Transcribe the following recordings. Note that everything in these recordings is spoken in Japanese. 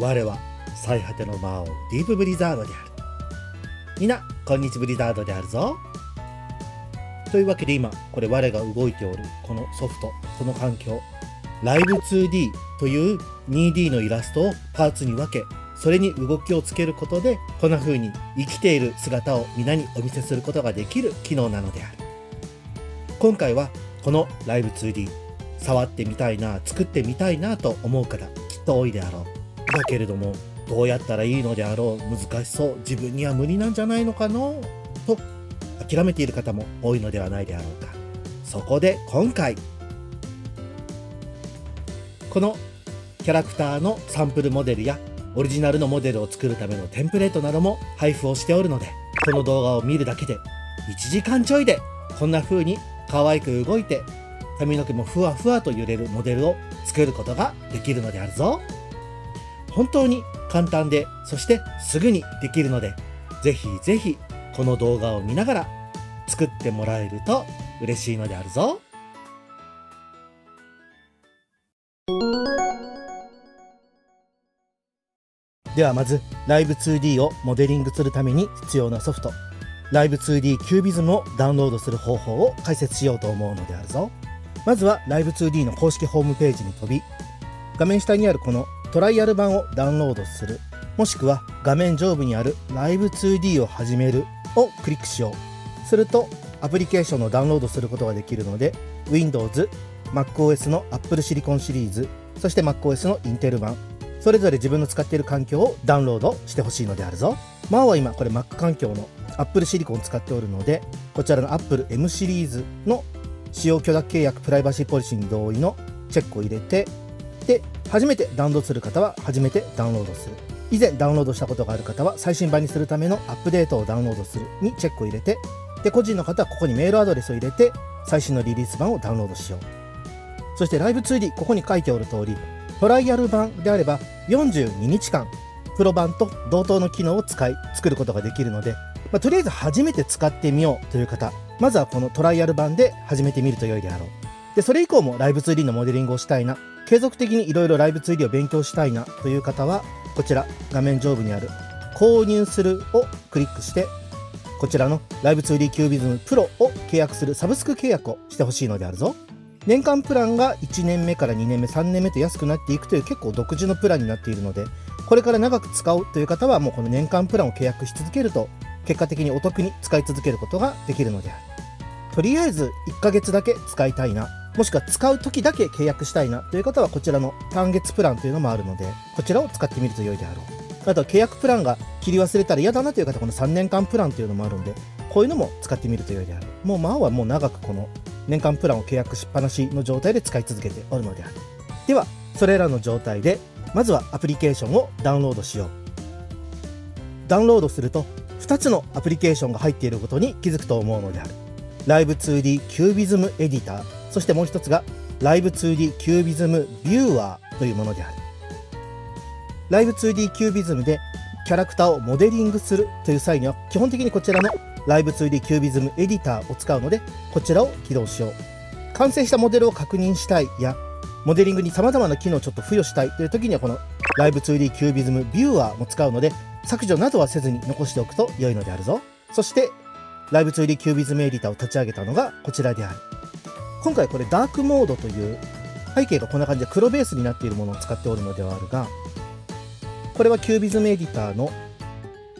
我は最果ての魔王ディープブリザードである。みなこんにちブリザードであるぞ。というわけで今これ我が動いておるこのソフトこの環境ライブ 2D という 2D のイラストをパーツに分けそれに動きをつけることでこんな風に生きている姿を皆にお見せすることができる機能なのである。今回はこのライブ 2D 触ってみたいな作ってみたいなと思う方きっと多いであろう。だけれどもどうやったらいいのであろう。難しそう。自分には無理なんじゃないのかの？と諦めている方も多いのではないであろうか。そこで今回このキャラクターのサンプルモデルやオリジナルのモデルを作るためのテンプレートなども配布をしておるのでこの動画を見るだけで1時間ちょいでこんな風に可愛く動いて髪の毛もふわふわと揺れるモデルを作ることができるのであるぞ。本当に簡単でそしてすぐにできるのでぜひぜひこの動画を見ながら作ってもらえると嬉しいのであるぞ。ではまずライブ 2D をモデリングするために必要なソフトライブ 2D キュービズムをダウンロードする方法を解説しようと思うのであるぞ。まずはライブ 2D の公式ホームページに飛び画面下にあるこのトライアル版をダウンロードするもしくは画面上部にあるライブ 2D を始めるをクリックしようするとアプリケーションをダウンロードすることができるので Windows、MacOS の Apple Silicon シリーズそして MacOS の Intel 版それぞれ自分の使っている環境をダウンロードしてほしいのであるぞ。マオは今これ Mac 環境の Apple Silicon を使っておるので、こちらの Apple M シリーズの使用許諾契約プライバシーポリシーに同意のチェックを入れて、で、初めてダウンロードする方は初めてダウンロードする。以前ダウンロードしたことがある方は最新版にするためのアップデートをダウンロードするにチェックを入れて、で、個人の方はここにメールアドレスを入れて、最新のリリース版をダウンロードしよう。そしてライブ 2D、ここに書いておる通り、トライアル版であれば42日間プロ版と同等の機能を使い作ることができるので、まあ、とりあえず初めて使ってみようという方まずはこのトライアル版で始めてみると良いであろう。でそれ以降もライブ 2D のモデリングをしたいな継続的にいろいろライブ 2D を勉強したいなという方はこちら画面上部にある購入するをクリックしてこちらのライブ 2D キュービズムプロを契約するサブスク契約をしてほしいのであるぞ。年間プランが1年目から2年目3年目と安くなっていくという結構独自のプランになっているのでこれから長く使うという方はもうこの年間プランを契約し続けると結果的にお得に使い続けることができるのである。とりあえず1ヶ月だけ使いたいな。もしくは使う時だけ契約したいなという方はこちらの単月プランというのもあるのでこちらを使ってみると良いであろう。あとは契約プランが切り忘れたら嫌だなという方はこの3年間プランというのもあるのでこういうのも使ってみると良いであるもうマオはもう長くこの年間プランを契約しっぱなしの状態で使い続けておるのである。ではそれらの状態でまずはアプリケーションをダウンロードしよう。ダウンロードすると2つのアプリケーションが入っていることに気づくと思うのである。Live2D キュービズムエディターそしてもう一つが Live2D キュービズムビューワーというものである。Live2D キュービズムでキャラクターをモデリングするという際には基本的にこちらの Live2D キュービズムエディターを使うのでこちらを起動しよう。完成したモデルを確認したいやモデリングに様々な機能をちょっと付与したいという時にはこの Live2D キュービズムビューワーも使うので削除などはせずに残しておくと良いのであるぞ。そして Live2D キュービズムエディターを立ち上げたのがこちらである。今回これダークモードという背景がこんな感じで黒ベースになっているものを使っておるのではあるがこれはキュービズムエディターの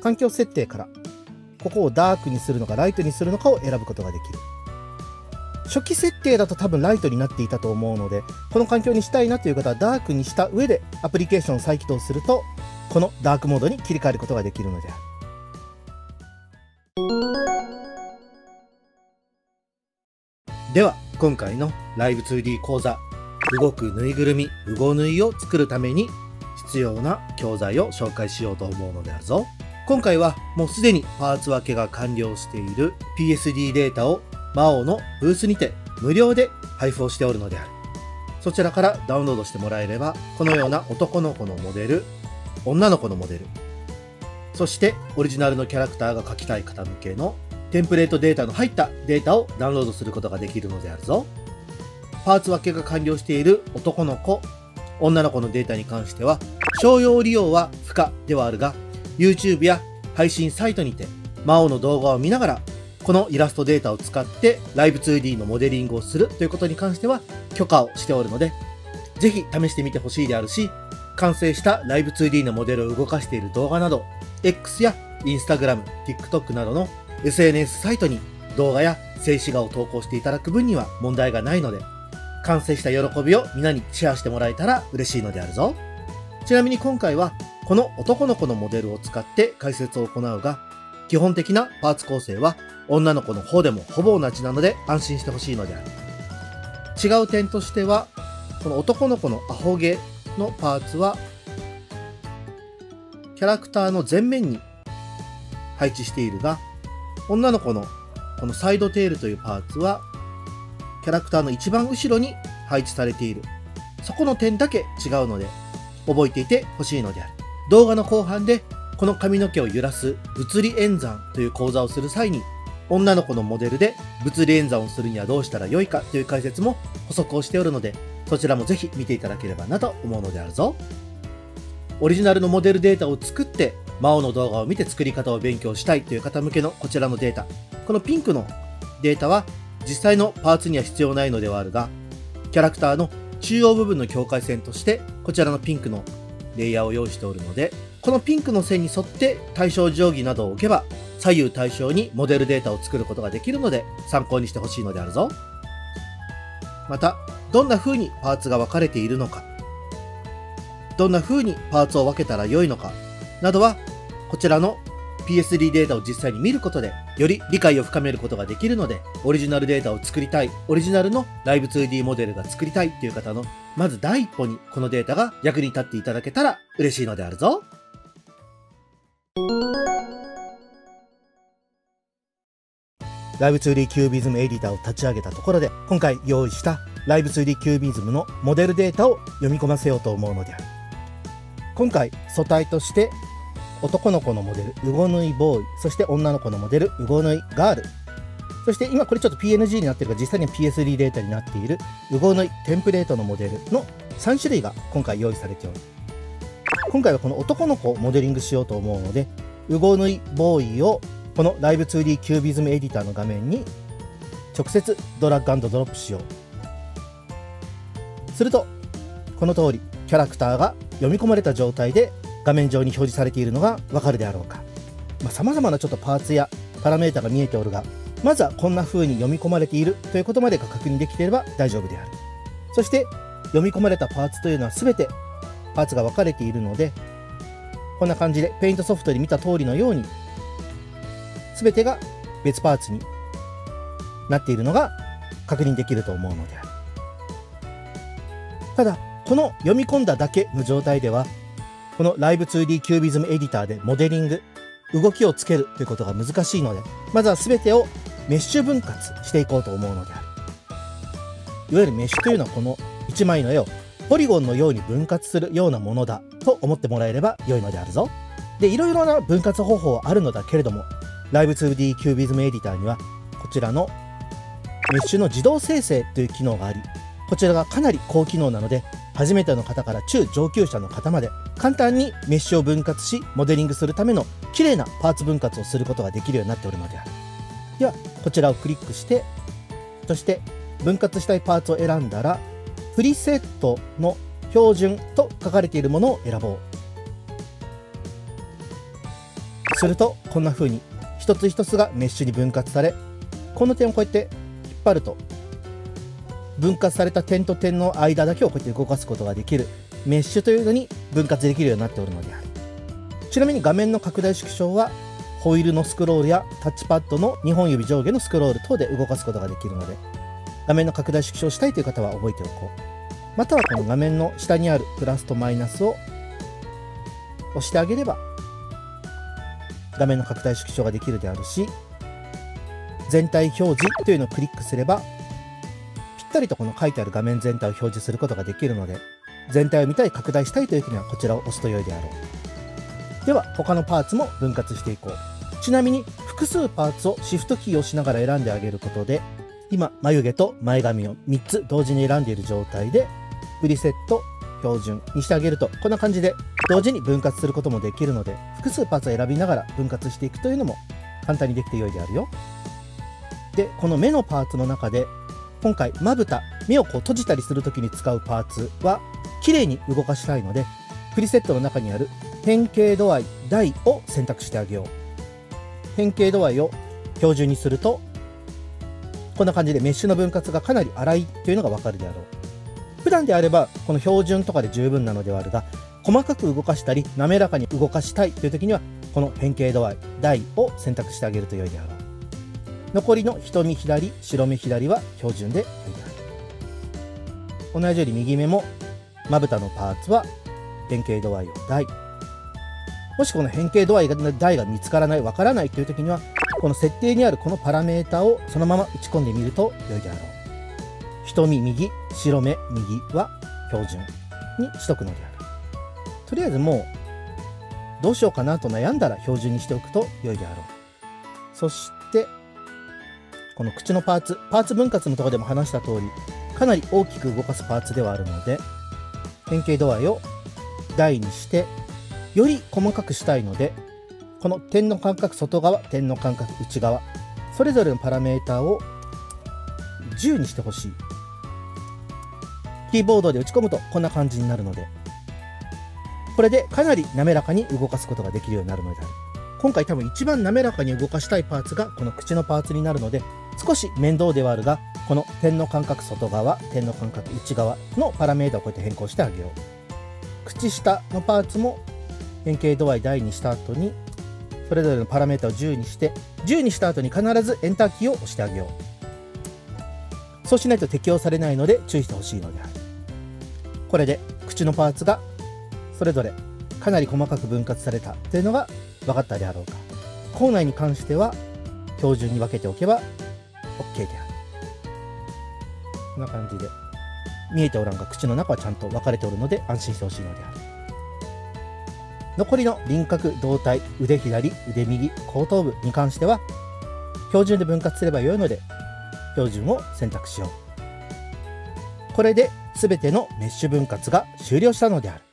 環境設定からここをダークにするのかライトにするのかを選ぶことができる。初期設定だと多分ライトになっていたと思うのでこの環境にしたいなという方はダークにした上でアプリケーションを再起動するとこのダークモードに切り替えることができるのであるでは今回のライブ 2D 講座動くぬいぐるみうごぬいを作るために必要な教材を紹介しようと思うのであるぞ。今回はもうすでにパーツ分けが完了している PSD データを魔王のブースにて無料で配布をしておるのである。そちらからダウンロードしてもらえればこのような男の子のモデル女の子のモデル。そしてオリジナルのキャラクターが描きたい方向けのテンプレートデータの入ったデータをダウンロードすることができるのであるぞ。パーツ分けが完了している男の子、女の子のデータに関しては、商用利用は不可ではあるが、YouTube や配信サイトにて、魔王の動画を見ながら、このイラストデータを使ってライブ 2D のモデリングをするということに関しては許可をしておるので、ぜひ試してみてほしいであるし、完成したライブ 2D のモデルを動かしている動画など、X や Instagram、TikTok などの SNS サイトに動画や静止画を投稿していただく分には問題がないので、完成した喜びを皆にシェアしてもらえたら嬉しいのであるぞ。ちなみに今回はこの男の子のモデルを使って解説を行うが、基本的なパーツ構成は女の子の方でもほぼ同じなので安心してほしいのである。違う点としては、この男の子のアホ毛のパーツは、キャラクターの前面に配置しているが、女の子のこのサイドテールというパーツは、キャラクターの一番後ろに配置されている。そこの点だけ違うので、覚えていてほしいのである。動画の後半で、この髪の毛を揺らす物理演算という講座をする際に、女の子のモデルで物理演算をするにはどうしたらよいかという解説も補足をしておるので、そちらもぜひ見ていただければなと思うのであるぞ。オリジナルのモデルデータを作って、魔王の動画を見て作り方を勉強したいという方向けのこちらのデータ。このピンクのデータは実際のパーツには必要ないのではあるが、キャラクターの中央部分の境界線としてこちらのピンクのレイヤーを用意しておるので、このピンクの線に沿って対象定規などを置けば左右対称にモデルデータを作ることができるので参考にしてほしいのであるぞ。また、どんな風にパーツが分かれているのか、どんな風にパーツを分けたら良いのか、などはこちらの PSD データを実際に見ることで、より理解を深めることができるので、オリジナルデータを作りたい、オリジナルのライブ 2D モデルが作りたいっていう方の、まず第一歩にこのデータが役に立っていただけたら嬉しいのであるぞ。ライブ 2D キュービズムエディターを立ち上げたところで、今回用意したライブ 2D キュービズムのモデルデータを読み込ませようと思うのである。今回、素体として男の子のモデル、ウゴヌイボーイ、そして女の子のモデル、ウゴヌイガール。そして今これちょっと PNG になってるが実際には PSD データになっているウゴヌイテンプレートのモデルの3種類が今回用意されておる。今回はこの男の子をモデリングしようと思うので、ウゴヌイボーイをこのライブ 2D キュービズムエディターの画面に直接ドラッグドロップしよう。すると、この通りキャラクターが読み込まれた状態で画面上に表示されているのがわかるであろうか。さまざ、まなちょっとパーツやパラメータが見えておるが、まずはこんな風に読み込まれているということまでが確認できていれば大丈夫である。そして読み込まれたパーツというのは全てパーツが分かれているので、こんな感じでペイントソフトで見た通りのように、全てが別パーツになっているのが確認できると思うのである。ただ、この読み込んだだけの状態ではこのライブ 2D キュービズムエディターでモデリング、動きをつけるということが難しいので、まずは全てをメッシュ分割していこうと思うのである。いわゆるメッシュというのはこの1枚の絵をポリゴンのように分割するようなものだと思ってもらえれば良いのであるぞ。で、いろいろな分割方法はあるのだけれども、ライブ 2D キュービズムエディターにはこちらのメッシュの自動生成という機能があり、こちらがかなり高機能なので、初めての方から中上級者の方まで簡単にメッシュを分割しモデリングするための綺麗なパーツ分割をすることができるようになっておるのである。ではこちらをクリックしてそして分割したいパーツを選んだらプリセットの標準と書かれているものを選ぼう。するとこんな風に一つ一つがメッシュに分割されこの点をこうやって引っ張ると分割された点と点の間だけをこうやって動かすことができるメッシュというのに分割できるようになっておるのである。ちなみに画面の拡大縮小はホイールのスクロールやタッチパッドの2本指上下のスクロール等で動かすことができるので画面の拡大縮小したいという方は覚えておこう。またはこの画面の下にあるプラスとマイナスを押してあげれば画面の拡大縮小ができるであるし全体表示というのをクリックすればぴったりとこの書いてある画面全体を表示することができるので、全体を見たい、拡大したいという時にはこちらを押すと良いであろう。では、他のパーツも分割していこう。ちなみに、複数パーツをシフトキーを押しながら選んであげることで、今眉毛と前髪を3つ同時に選んでいる状態でプリセット標準にしてあげるとこんな感じで同時に分割することもできるので複数パーツを選びながら分割していくというのも簡単にできて良いであるよ。でこの目のパーツの中で今回まぶた目をこう閉じたりする時に使うパーツは綺麗に動かしたいのでプリセットの中にある変形度合い台を選択してあげよう。変形度合いを標準にするとこんな感じでメッシュの分割がかなり粗いというのがわかるであろう。普段であればこの標準とかで十分なのではあるが細かく動かしたり滑らかに動かしたいという時にはこの変形度合い台を選択してあげると良いであろう残りの瞳左白目左は標準で良いである同じように右目もまぶたのパーツは変形度合いを台もしこの変形度合いが台が見つからないわからないという時にはこの設定にあるこのパラメータをそのまま打ち込んでみると良いであろう。瞳右白目右は標準にしとくのである。とりあえずもうどうしようかなと悩んだら標準にしておくと良いであろう。そしてこの口のパーツパーツ分割のとこでも話した通りかなり大きく動かすパーツではあるので変形度合いを大にしてより細かくしたいのでこの点の間隔外側点の間隔内側それぞれのパラメータを10にしてほしい。キーボードで打ち込むとこんな感じになるのでこれでかなり滑らかに動かすことができるようになるのである。今回多分一番滑らかに動かしたいパーツがこの口のパーツになるので少し面倒ではあるがこの点の間隔外側点の間隔内側のパラメータをこうやって変更してあげよう。口下のパーツも変形度合い大にした後にそれぞれのパラメータを10にして10にした後に必ずエンターキーを押してあげよう。そうしないと適用されないので注意してほしいのである。これで口のパーツがそれぞれかなり細かく分割されたというのが分かったであろうか。校内に関しては標準に分けておけば OK である。こんな感じで見えておらんが口の中はちゃんと分かれておるので安心してほしいのである。残りの輪郭胴体腕左腕右後頭部に関しては標準で分割すればよいので標準を選択しよう。これで全てのメッシュ分割が終了したのである。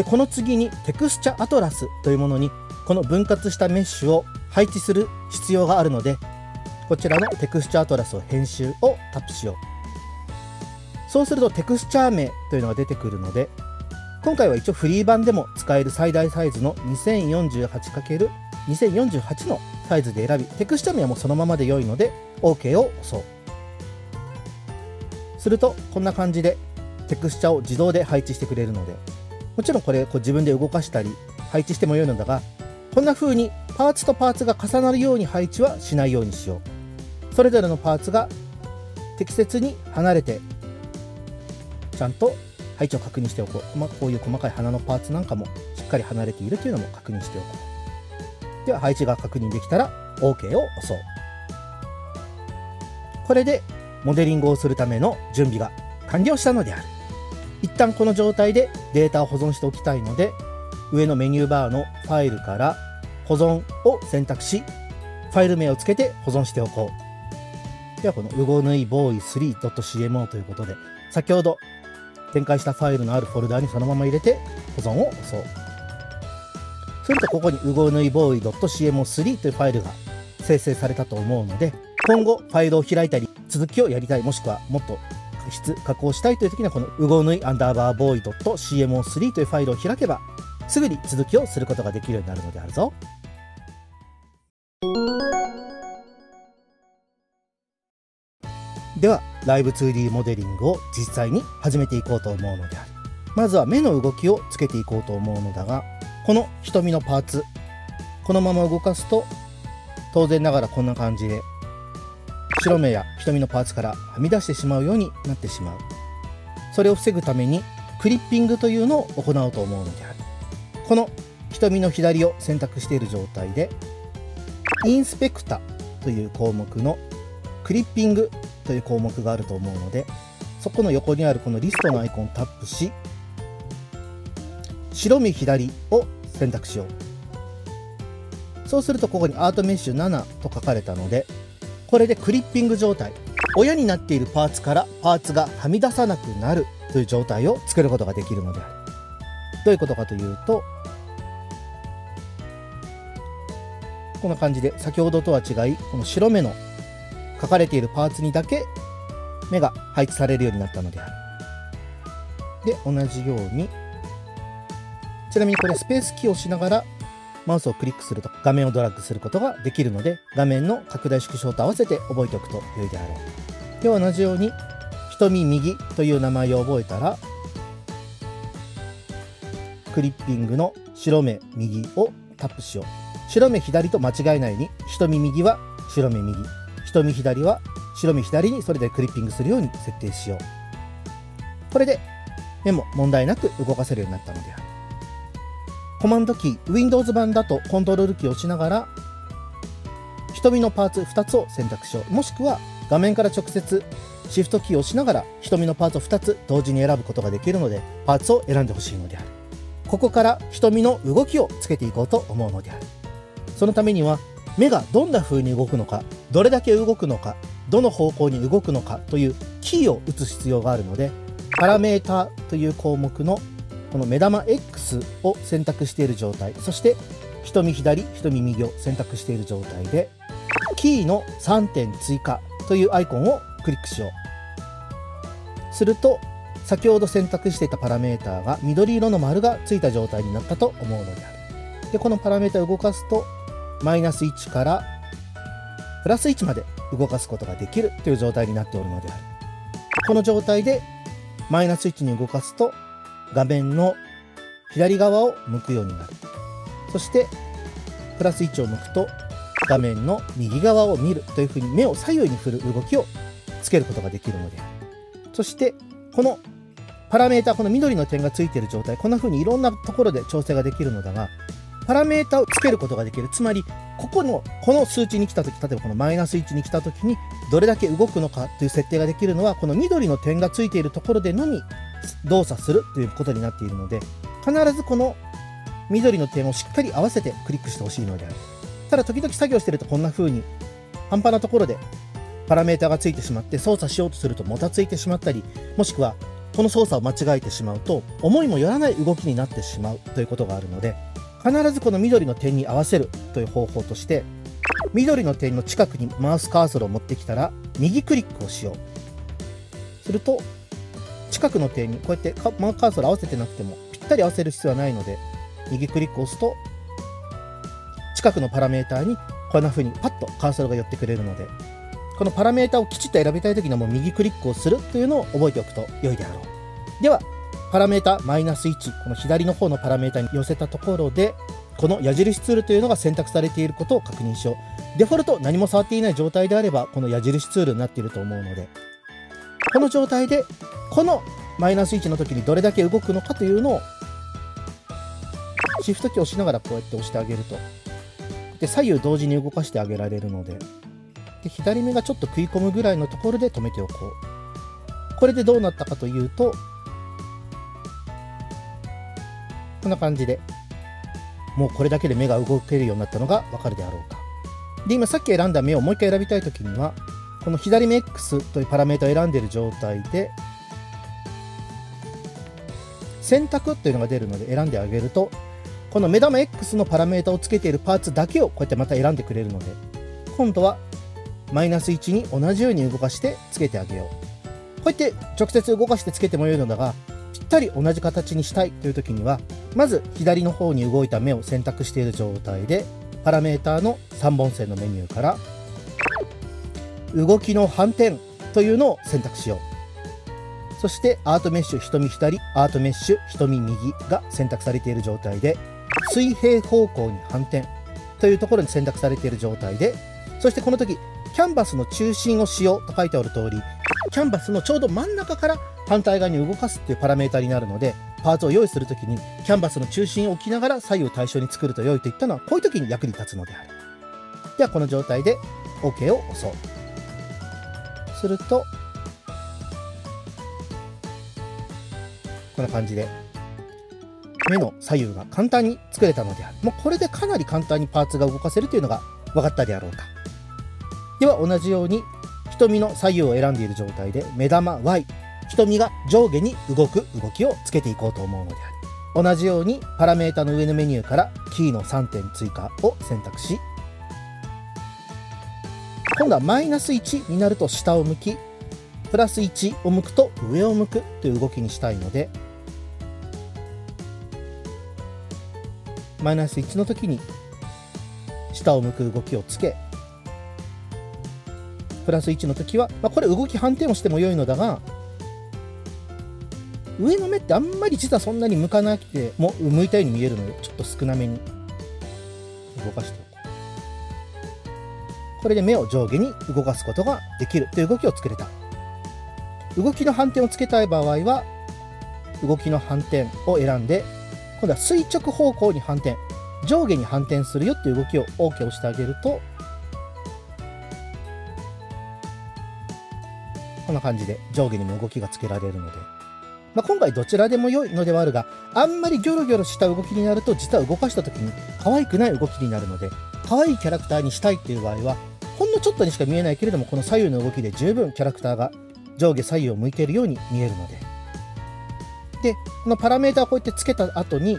でこの次にテクスチャアトラスというものにこの分割したメッシュを配置する必要があるのでこちらのテクスチャアトラスを編集をタップしよう。そうするとテクスチャー名というのが出てくるので今回は一応フリー版でも使える最大サイズの 2048×2048 のサイズで選びテクスチャ名はもうそのままで良いので OK を押そう。するとこんな感じでテクスチャを自動で配置してくれるのでもちろんこれこう自分で動かしたり配置しても良いのだがこんな風にパーツとパーツが重なるように配置はしないようにしよう。それぞれのパーツが適切に離れてちゃんと配置を確認しておこう、まあ、こういう細かい鼻のパーツなんかもしっかり離れているというのも確認しておこう。では配置が確認できたら OK を押そう。これでモデリングをするための準備が完了したのである。一旦この状態でデータを保存しておきたいので上のメニューバーのファイルから保存を選択しファイル名をつけて保存しておこう。ではこのうごぬいボーイ 3.cmo ということで先ほど展開したファイルのあるフォルダにそのまま入れて保存を押そう。するとここにうごぬいボーイ .cmo3 というファイルが生成されたと思うので今後ファイルを開いたり続きをやりたいもしくはもっと質加工したいという時にはこのうごぬいアンダーバーボーイ .cmo3 というファイルを開けばすぐに続きをすることができるようになるのであるぞ。ではライブ 2D モデリングを実際に始めていこうと思うのである。まずは目の動きをつけていこうと思うのだがこの瞳のパーツ。このまま動かすと当然ながらこんな感じで白目や瞳のパーツからはみ出してしまうようになってしまう。それを防ぐためにクリッピングというのを行おうと思うのである。この瞳の左を選択している状態でインスペクタという項目のクリッピングという項目があると思うのでそこの横にあるこのリストのアイコンをタップし白目左を選択しよう。そうするとここにアートメッシュ7と書かれたのでこれでクリッピング状態。親になっているパーツからパーツがはみ出さなくなる。という状態を作ることができるのである。どういうことかというとこんな感じで先ほどとは違いこの白目の書かれているパーツにだけ目が配置されるようになったのである。で同じようにちなみにこれスペースキーをしながらマウスをクリックすると画面をドラッグすることができるので画面の拡大縮小と合わせて覚えておくと良いであろう。では同じように瞳右という名前を覚えたらクリッピングの白目右をタップしよう。白目左と間違えないように瞳右は白目右。瞳左は白目左にそれでクリッピングするように設定しよう。これで目も問題なく動かせるようになったのである。コマンドキー Windows 版だとコントロールキーを押しながら瞳のパーツ2つを選択しよう。もしくは画面から直接シフトキーを押しながら瞳のパーツを2つ同時に選ぶことができるのでパーツを選んでほしいのである。ここから瞳の動きをつけていこうと思うのである。そのためには目がどんな風に動くのかどれだけ動くのかどの方向に動くのかというキーを打つ必要があるのでパラメータという項目のこの目玉 X を選択している状態そして瞳左瞳右を選択している状態でキーの3点追加というアイコンをクリックしよう。すると先ほど選択していたパラメーターが緑色の丸がついた状態になったと思うのである。でこのパラメータを動かすとマイナス1からプラス1まで動かすことができるという状態になっておるのである。この状態でマイナス1に動かすと画面の左側を向くようになる。そしてプラス1を向くと画面の右側を見るというふうに目を左右に振る動きをつけることができるのでそしてこのパラメータこの緑の点がついている状態こんな風にいろんなところで調整ができるのだがパラメータをつけることができる。つまりここのこの数値に来た時例えばこのマイナス1に来た時にどれだけ動くのかという設定ができるのはこの緑の点がついているところでのみ動作するということになっているので必ずこの緑の点をしっかり合わせてクリックしてほしいのである。ただ時々作業してるとこんな風に半端なところでパラメータがついてしまって操作しようとするともたついてしまったりもしくはこの操作を間違えてしまうと思いもよらない動きになってしまうということがあるので必ずこの緑の点に合わせるという方法として緑の点の近くにマウスカーソルを持ってきたら右クリックをしよう。すると近くの点にこうやってマウカーソル合わせてなくてもぴったり合わせる必要はないので右クリックを押すと近くのパラメーターにこんな風にパッとカーソルが寄ってくれるのでこのパラメータをきちっと選びたい時にはもう右クリックをするというのを覚えておくと良いであろう。ではパラメータマイナス1この左の方のパラメータに寄せたところでこの矢印ツールというのが選択されていることを確認しよう。デフォルト何も触っていない状態であればこの矢印ツールになっていると思うのでこの状態でこのマイナス1の時にどれだけ動くのかというのをシフトキーを押しながらこうやって押してあげると。で左右同時に動かしてあげられるので。で左目がちょっと食い込むぐらいのところで止めておこう。これでどうなったかというとこんな感じでもうこれだけで目が動けるようになったのがわかるであろうか。で今さっき選んだ目をもう一回選びたい時にはこの左目 X というパラメータを選んでいる状態で選択というのが出るので選んであげるとこの目玉 X のパラメータをつけているパーツだけをこうやってまた選んでくれるので今度はマイナス1に同じように動かしてつけてあげよう。こうやって直接動かしてつけてもよいのだがぴったり同じ形にしたいという時にはまず左の方に動いた目を選択している状態でパラメータの3本線のメニューから動きの反転というのを選択しよう。そしてアートメッシュ瞳左アートメッシュ瞳右が選択されている状態で水平方向に反転というところに選択されている状態でそしてこの時キャンバスの中心をしようと書いてある通りキャンバスのちょうど真ん中から反対側に動かすっていうパラメータになるのでパーツを用意するときにキャンバスの中心を置きながら左右対称に作ると良いといったのはこういう時に役に立つのである。ではこの状態で OK を押そう。するとこんな感じで目の左右が簡単に作れたのである。もうこれでかなり簡単にパーツが動かせるというのが分かったであろうか。では同じように瞳の左右を選んでいる状態で目玉 Y 瞳が上下に動く動きをつけていこうと思うのである。同じようにパラメータの上のメニューからキーの3点追加を選択し今度はマイナス1になると下を向きプラス1を向くと上を向くという動きにしたいのでマイナス1の時に下を向く動きをつけプラス1の時は、まあ、これ動き反転をしても良いのだが上の目ってあんまり実はそんなに向かなくても向いたように見えるのでちょっと少なめに動かして。おこうこれで目を上下に動かすことができるという動きを作れた。動きの反転をつけたい場合は動きの反転を選んで今度は垂直方向に反転。上下に反転するよっていう動きを OK をしてあげるとこんな感じで上下にも動きがつけられるので、まあ、今回どちらでも良いのではあるがあんまりギョロギョロした動きになると実は動かした時に可愛くない動きになるので可愛いキャラクターにしたいっていう場合はほんのちょっとにしか見えないけれどもこの左右の動きで十分キャラクターが上下左右を向いているように見えるので。でこのパラメータをこうやってつけた後に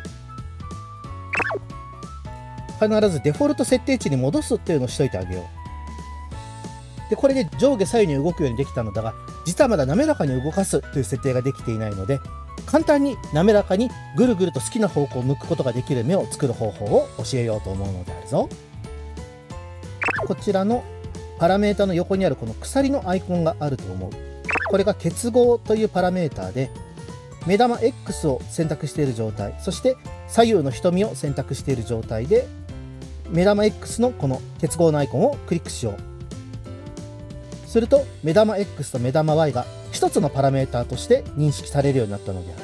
必ずデフォルト設定値に戻すっていうのをしといてあげよう。でこれで上下左右に動くようにできたのだが実はまだ滑らかに動かすという設定ができていないので簡単に滑らかにぐるぐると好きな方向を向くことができる目を作る方法を教えようと思うのであるぞ。こちらのパラメータの横にあるこの鎖のアイコンがあると思う。これが結合というパラメータで目玉 X を選択している状態そして左右の瞳を選択している状態で目玉 X のこの結合のアイコンをクリックしよう。すると目玉 X と目玉 Y が1つのパラメーターとして認識されるようになったのである。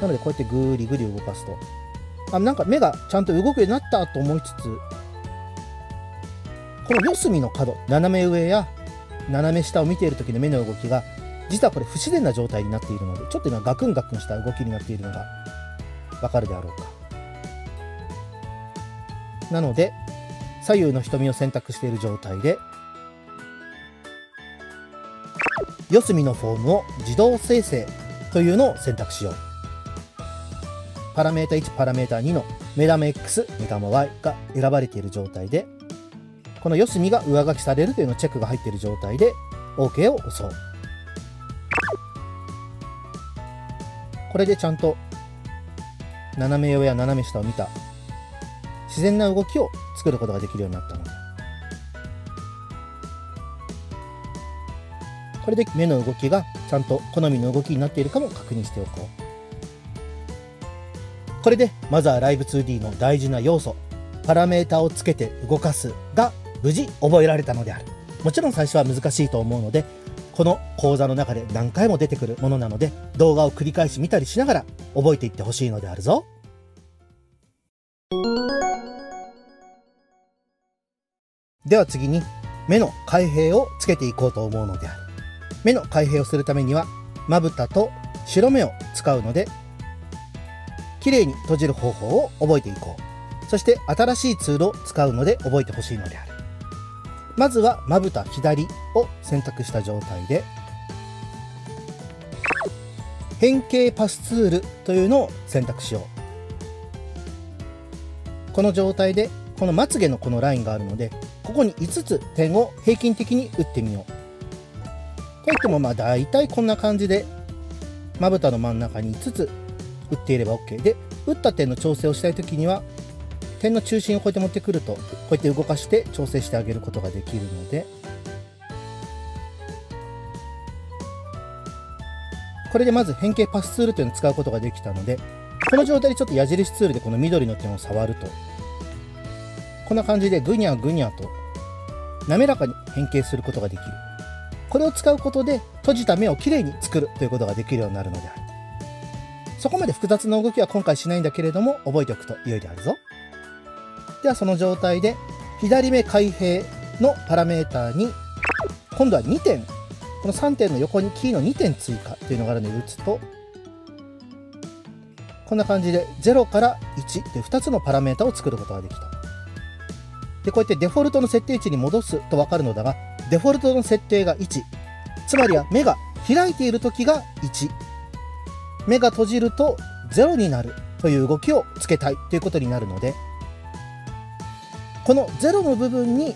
なのでこうやってぐりぐり動かすと。あなんか目がちゃんと動くようになったと思いつつこの四隅の角斜め上や斜め下を見ている時の目の動きが実はこれ不自然な状態になっているのでちょっと今ガクンガクンした動きになっているのがわかるであろうか。なので左右の瞳を選択している状態で四隅のフォームを自動生成というのを選択しよう。パラメータ1パラメータ2の目玉 X 目玉 Y が選ばれている状態でこの四隅が上書きされるというのチェックが入っている状態で OK を押そう。これでちゃんと斜め上や斜め下を見た。自然な動きを作ることができるようになったの。でこれで目の動きがちゃんと好みの動きになっているかも確認しておこう。これでまずはライブ 2D の大事な要素パラメータをつけて動かすが無事覚えられたのであるもちろん最初は難しいと思うのでこの講座の中で何回も出てくるものなので動画を繰り返し見たりしながら覚えていってほしいのであるぞ。では次に目の開閉をつけていこうと思うのである。目の開閉をするためにはまぶたと白目を使うので綺麗に閉じる方法を覚えていこう。そして新しいツールを使うので覚えてほしいのである。まずはまぶた左を選択した状態で変形パスツールというのを選択しよう。この状態でこのまつげのこのラインがあるのでここに5つ点を平均的に打ってみよう。といってもまあ大体こんな感じでまぶたの真ん中に5つ打っていれば OK で打った点の調整をしたい時には点の中心をこうやって持ってくるとこうやって動かして調整してあげることができるので。これでまず変形パスツールというのを使うことができたのでこの状態でちょっと矢印ツールでこの緑の点を触ると。こんな感じでぐにゃぐにゃと滑らかに変形することができる。これを使うことで閉じた目をきれいに作るということができるようになるのである。そこまで複雑な動きは今回しないんだけれども覚えておくと良いであるぞ。ではその状態で左目開閉のパラメーターに今度は2点。この3点の横にキーの2点追加というのがあるので打つと。こんな感じで0から1という2つのパラメータを作ることができた。でこうやってデフォルトの設定値に戻すと分かるのだがデフォルトの設定が1つまりは目が開いている時が1目が閉じると0になるという動きをつけたいということになるのでこの0の部分に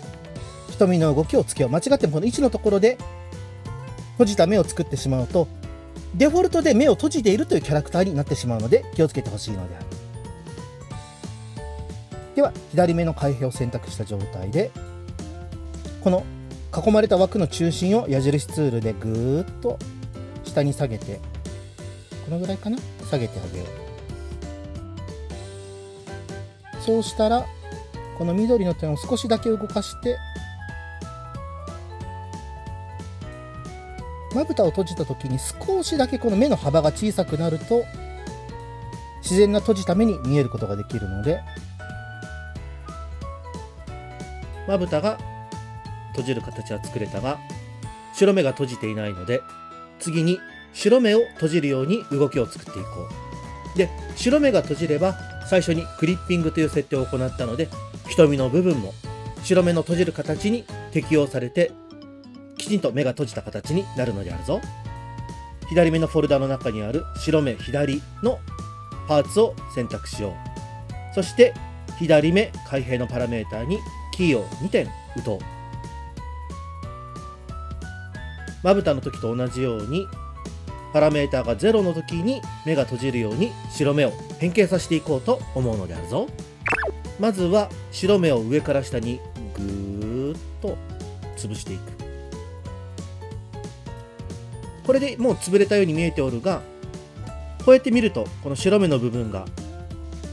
瞳の動きをつけよう。間違ってもこの1のところで閉じた目を作ってしまうとデフォルトで目を閉じているというキャラクターになってしまうので気をつけてほしいのである。では左目の開閉を選択した状態でこの囲まれた枠の中心を矢印ツールでぐーっと下に下げてこのぐらいかな？下げてあげようそうしたらこの緑の点を少しだけ動かしてまぶたを閉じた時に少しだけこの目の幅が小さくなると自然な閉じた目に見えることができるのでまぶたが閉じる形は作れたが白目が閉じていないので次に白目を閉じるように動きを作っていこう。で白目が閉じれば最初にクリッピングという設定を行ったので瞳の部分も白目の閉じる形に適用されてきちんと目が閉じた形になるのであるぞ。左目のフォルダの中にある白目左のパーツを選択しよう。そして左目開閉のパラメータにキーを2点打とう。まぶたの時と同じようにパラメーターが0の時に目が閉じるように白目を変形させていこうと思うのであるぞ。まずは白目を上から下にぐーっと潰していく。これでもう潰れたように見えておるがこうやって見るとこの白目の部分が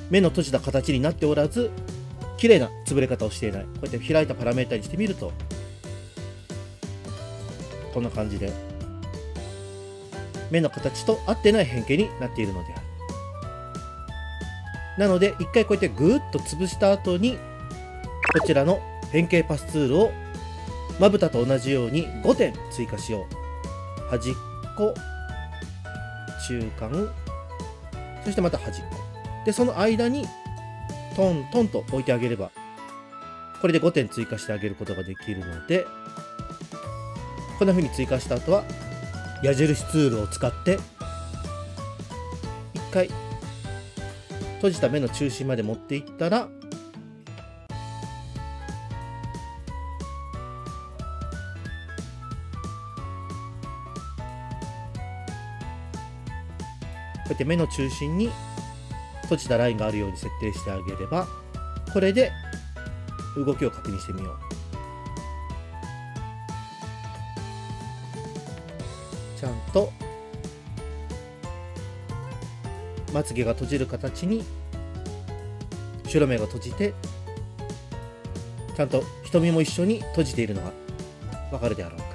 目の閉じた形になっておらず綺麗な潰れ方をしていない。こうやって開いたパラメータにしてみるとこんな感じで目の形と合ってない変形になっているのである。なので一回こうやってぐーっと潰した後にこちらの変形パスツールをまぶたと同じように5点追加しよう。端っこ中間。そしてまた端っこ。でその間にトントンと置いてあげればこれで5点追加してあげることができるのでこんな風に追加した後は矢印ツールを使って1回閉じた目の中心まで持っていったらこうやって目の中心に閉じたラインがあるように設定してあげればこれで動きを確認してみよう。ちゃんとまつげが閉じる形に白目が閉じてちゃんと瞳も一緒に閉じているのがわかるであろうか。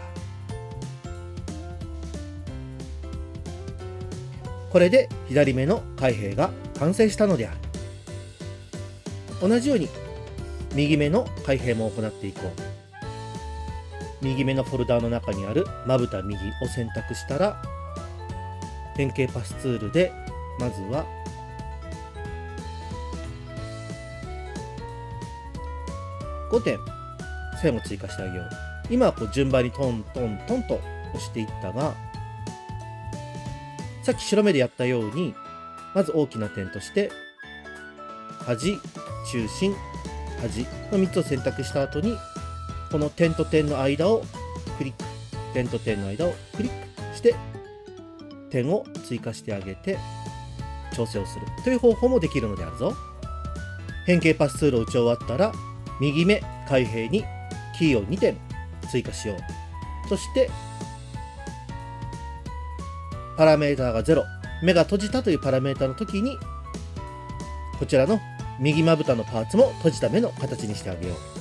これで左目の開閉が完成したのである。同じように右目の開閉も行っていこう。右目のフォルダーの中にあるまぶた右を選択したら変形パスツールでまずは5点線を追加してあげよう。今はこう順番にトントントンと押していったがさっき白目でやったようにまず大きな点として端中心端の3つを選択した後にこの点と点の間をクリック点と点の間をクリックして点を追加してあげて調整をするという方法もできるのであるぞ。変形パスツールを打ち終わったら右目開閉にキーを2点追加しよう。そしてパラメーターが0目が閉じたというパラメータの時にこちらの右まぶたのパーツも閉じた目の形にしてあげよう。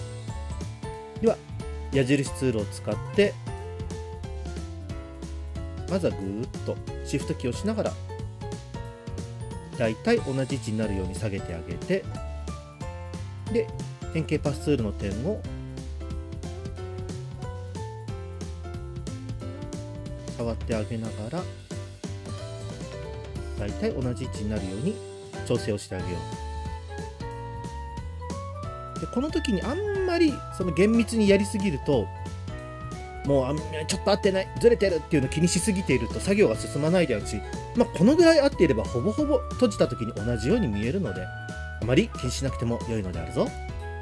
矢印ツールを使ってまずはぐーっとシフトキーを押しながらだいたい同じ位置になるように下げてあげてで変形パスツールの点を触ってあげながらだいたい同じ位置になるように調整をしてあげよう。でこの時にあんまりその厳密にやりすぎるともうあんちょっと合ってないずれてるっていうのを気にしすぎていると作業が進まないであるし、まあ、このぐらい合っていればほぼほぼ閉じた時に同じように見えるのであまり気にしなくても良いのであるぞ。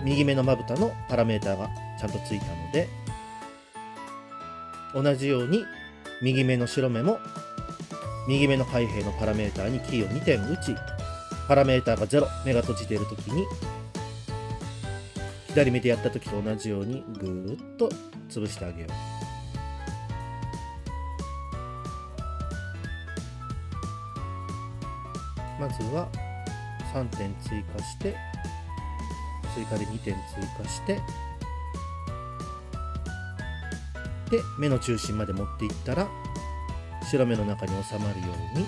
右目のまぶたのパラメーターがちゃんとついたので同じように右目の白目も右目の開閉のパラメーターにキーを2点打ちパラメーターが0目が閉じている時に左目でやった時と同じようにぐーっと潰してあげよう。まずは3点追加して追加で2点追加してで目の中心まで持っていったら白目の中に収まるように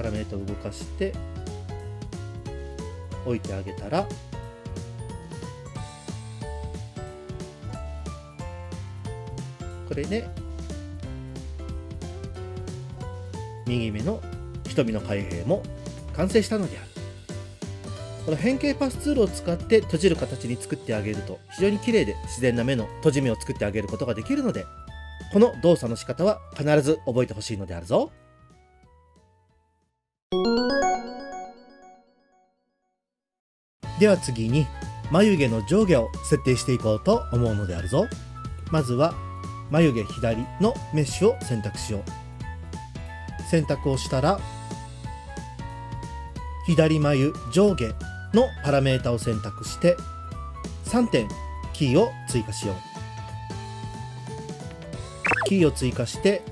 パラメータを動かして置いてあげたらこれで右目の瞳の開閉も完成したのである。この変形パスツールを使って閉じる形に作ってあげると非常に綺麗で自然な目の閉じ目を作ってあげることができるのでこの動作の仕方は必ず覚えてほしいのであるぞ。では次に眉毛の上下を設定していこうと思うのであるぞ。まずは眉毛左のメッシュを選択しよう。選択をしたら左眉上下のパラメータを選択して3点キーを追加しよう。キーを追加して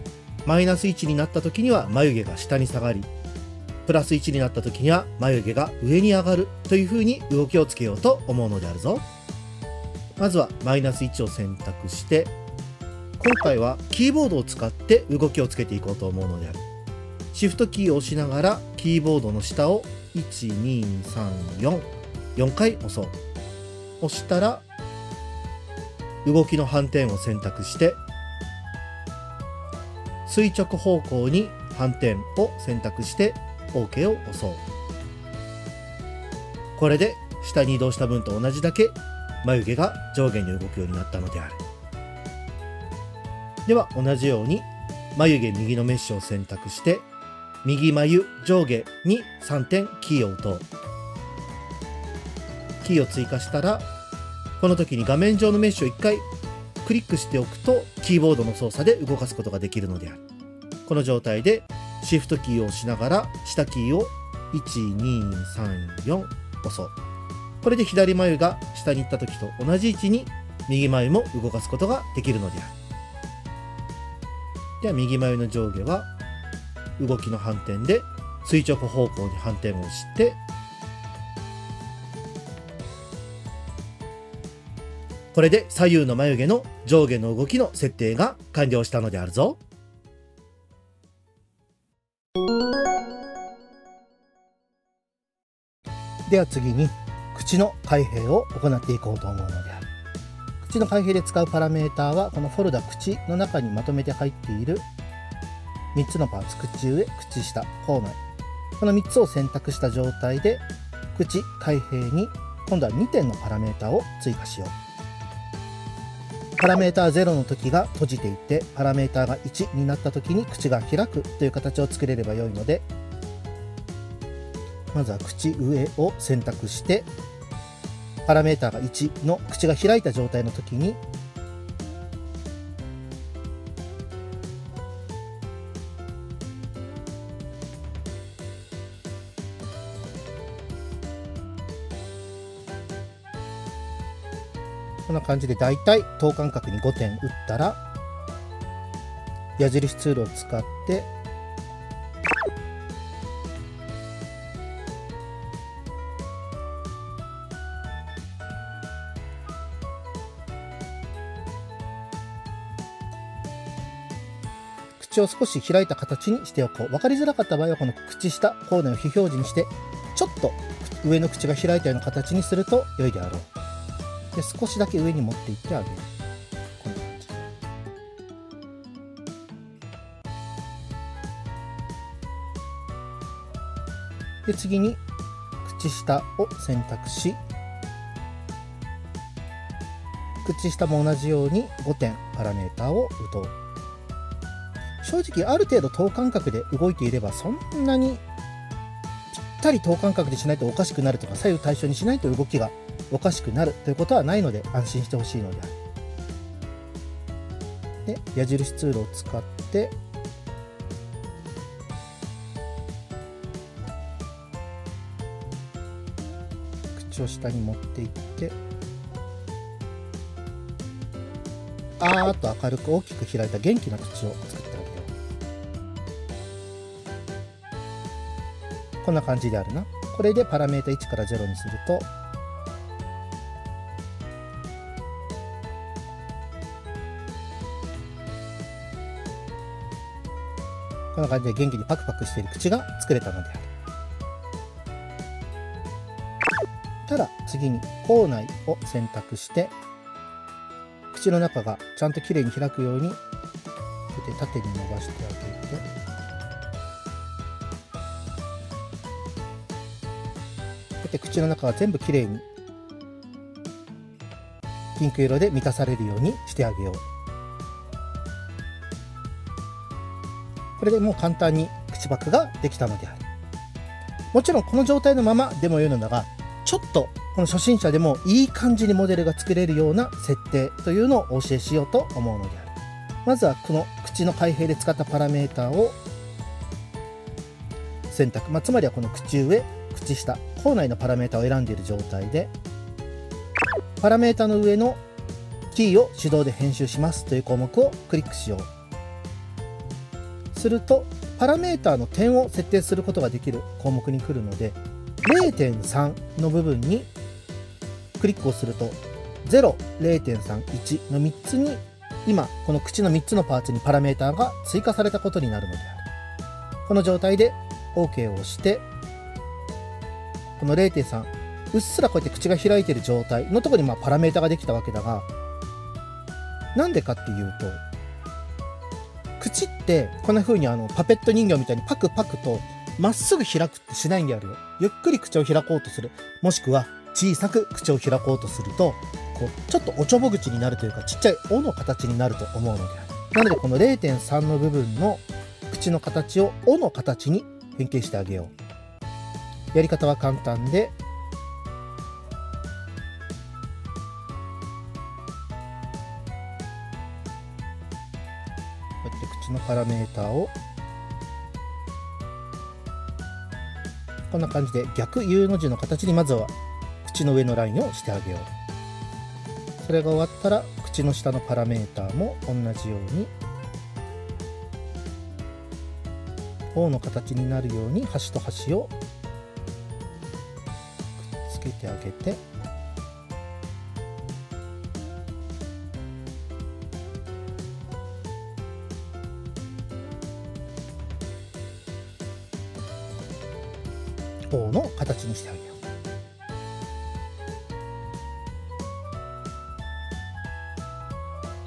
マイナス1になった時には眉毛が下に下がりプラス1になった時には眉毛が上に上がるという風に動きをつけようと思うのであるぞ。まずはマイナス1を選択して今回はキーボードを使って動きをつけていこうと思うのである。シフトキーを押しながらキーボードの下を1234 4回押そう。押したら動きの反転を選択して垂直方向に反転を選択して OK を押そう。これで下に移動した分と同じだけ眉毛が上下に動くようになったのである。では同じように眉毛右のメッシュを選択して右眉上下に3点キーを打とう。キーを追加したらこの時に画面上のメッシュを1回クリックしておくとキーボードの操作で動かすことができるのである。この状態でシフトキーを押しながら下キーを1234押そうこれで左眉が下に行った時と同じ位置に右眉も動かすことができるのであるでは右眉の上下は動きの反転で垂直方向に反転をしてこれで左右の眉毛の上下の動きの設定が完了したのであるぞ。では次に口の開閉を行っていこうと思うのである。口の開閉で使うパラメーターはこのフォルダ口の中にまとめて入っている3つのパーツ口上口下口内この3つを選択した状態で口開閉に今度は2点のパラメータを追加しようパラメータ0の時が閉じていってパラメータが1になった時に口が開くという形を作れればよいのでまずは口上を選択してパラメータが1の口が開いた状態の時にこんな感じでだいたい等間隔に5点打ったら矢印ツールを使ってを少し開いた形にしておこう。分かりづらかった場合は、この口下、口内を非表示にして、ちょっと上の口が開いたような形にすると良いであろう。で、少しだけ上に持っていってあげる。こんな感じ。で、次に、口下を選択し、口下も同じように5点パラメーターを打とう。正直ある程度等間隔で動いていればそんなにぴったり等間隔でしないとおかしくなるとか左右対称にしないと動きがおかしくなるということはないので安心してほしいのである。で矢印ツールを使って口を下に持っていってあーっと明るく大きく開いた元気な口を作ってこんな感じであるな。これでパラメータ1から0にするとこんな感じで元気にパクパクしている口が作れたのである。ただ次に口内を選択して口の中がちゃんときれいに開くように縦に伸ばしてあげて。こうやって口の中が全部きれいにピンク色で満たされるようにしてあげよう。これでもう簡単に口パクができたのである。もちろんこの状態のままでもよいのだがちょっとこの初心者でもいい感じにモデルが作れるような設定というのをお教えしようと思うのである。まずはこの口の開閉で使ったパラメータを選択、まあ、つまりはこの口上口下口内のパラメータを選んでいる状態でパラメータの上のキーを手動で編集しますという項目をクリックしよう。するとパラメータの点を設定することができる項目に来るので0.3の部分にクリックをすると0、0.31の3つに今この口の3つのパーツにパラメーターが追加されたことになるのである。この状態で OK を押してこの0.3うっすらこうやって口が開いてる状態のとこにまあパラメータができたわけだがなんでかっていうと口ってこんな風にあのパペット人形みたいにパクパクとまっすぐ開くってしないんであるよ。ゆっくり口を開こうとする。もしくは小さく口を開こうとすると、こう、ちょっとおちょぼ口になるというか、ちっちゃい「お」の形になると思うのである。なので、この0.3の部分の口の形を「お」の形に変形してあげよう。やり方は簡単で、こうやって口のパラメーターをこんな感じで逆 U の字の形にまずは口の上のラインをしてあげよう。それが終わったら口の下のパラメーターも同じように O の形になるように端と端をくっつけてあげて方の形にしてあげよう。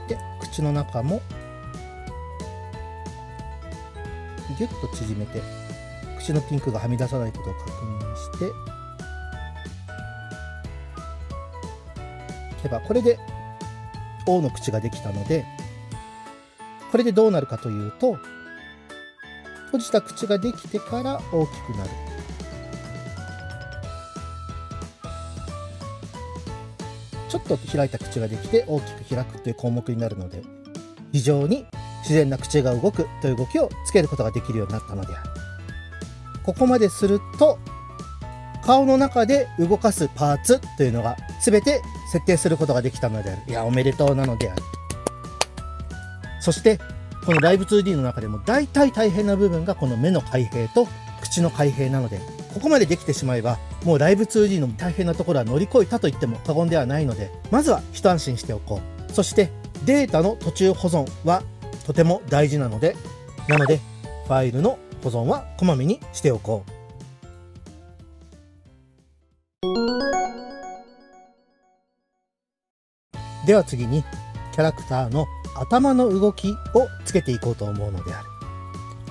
で口の中もギュッと縮めて口のピンクがはみ出さないことを確認していけばこれで O の口ができたのでこれでどうなるかというと閉じた口ができてから大きくなる。ちょっと開いた口ができて大きく開くという項目になるので非常に自然な口が動くという動きをつけることができるようになったのである。ここまですると顔の中で動かすパーツというのが全て設定することができたのである。いやおめでとうなのである。そしてこのライブ 2D の中でも大体大変な部分がこの目の開閉と口の開閉なのでここまでできてしまえばもうライブ 2D の大変なところは乗り越えたと言っても過言ではないのでまずは一安心しておこう。そしてデータの途中保存はとても大事なのでなのでファイルの保存はこまめにしておこう。では次にキャラクターの頭の動きをつけていこうと思うのである。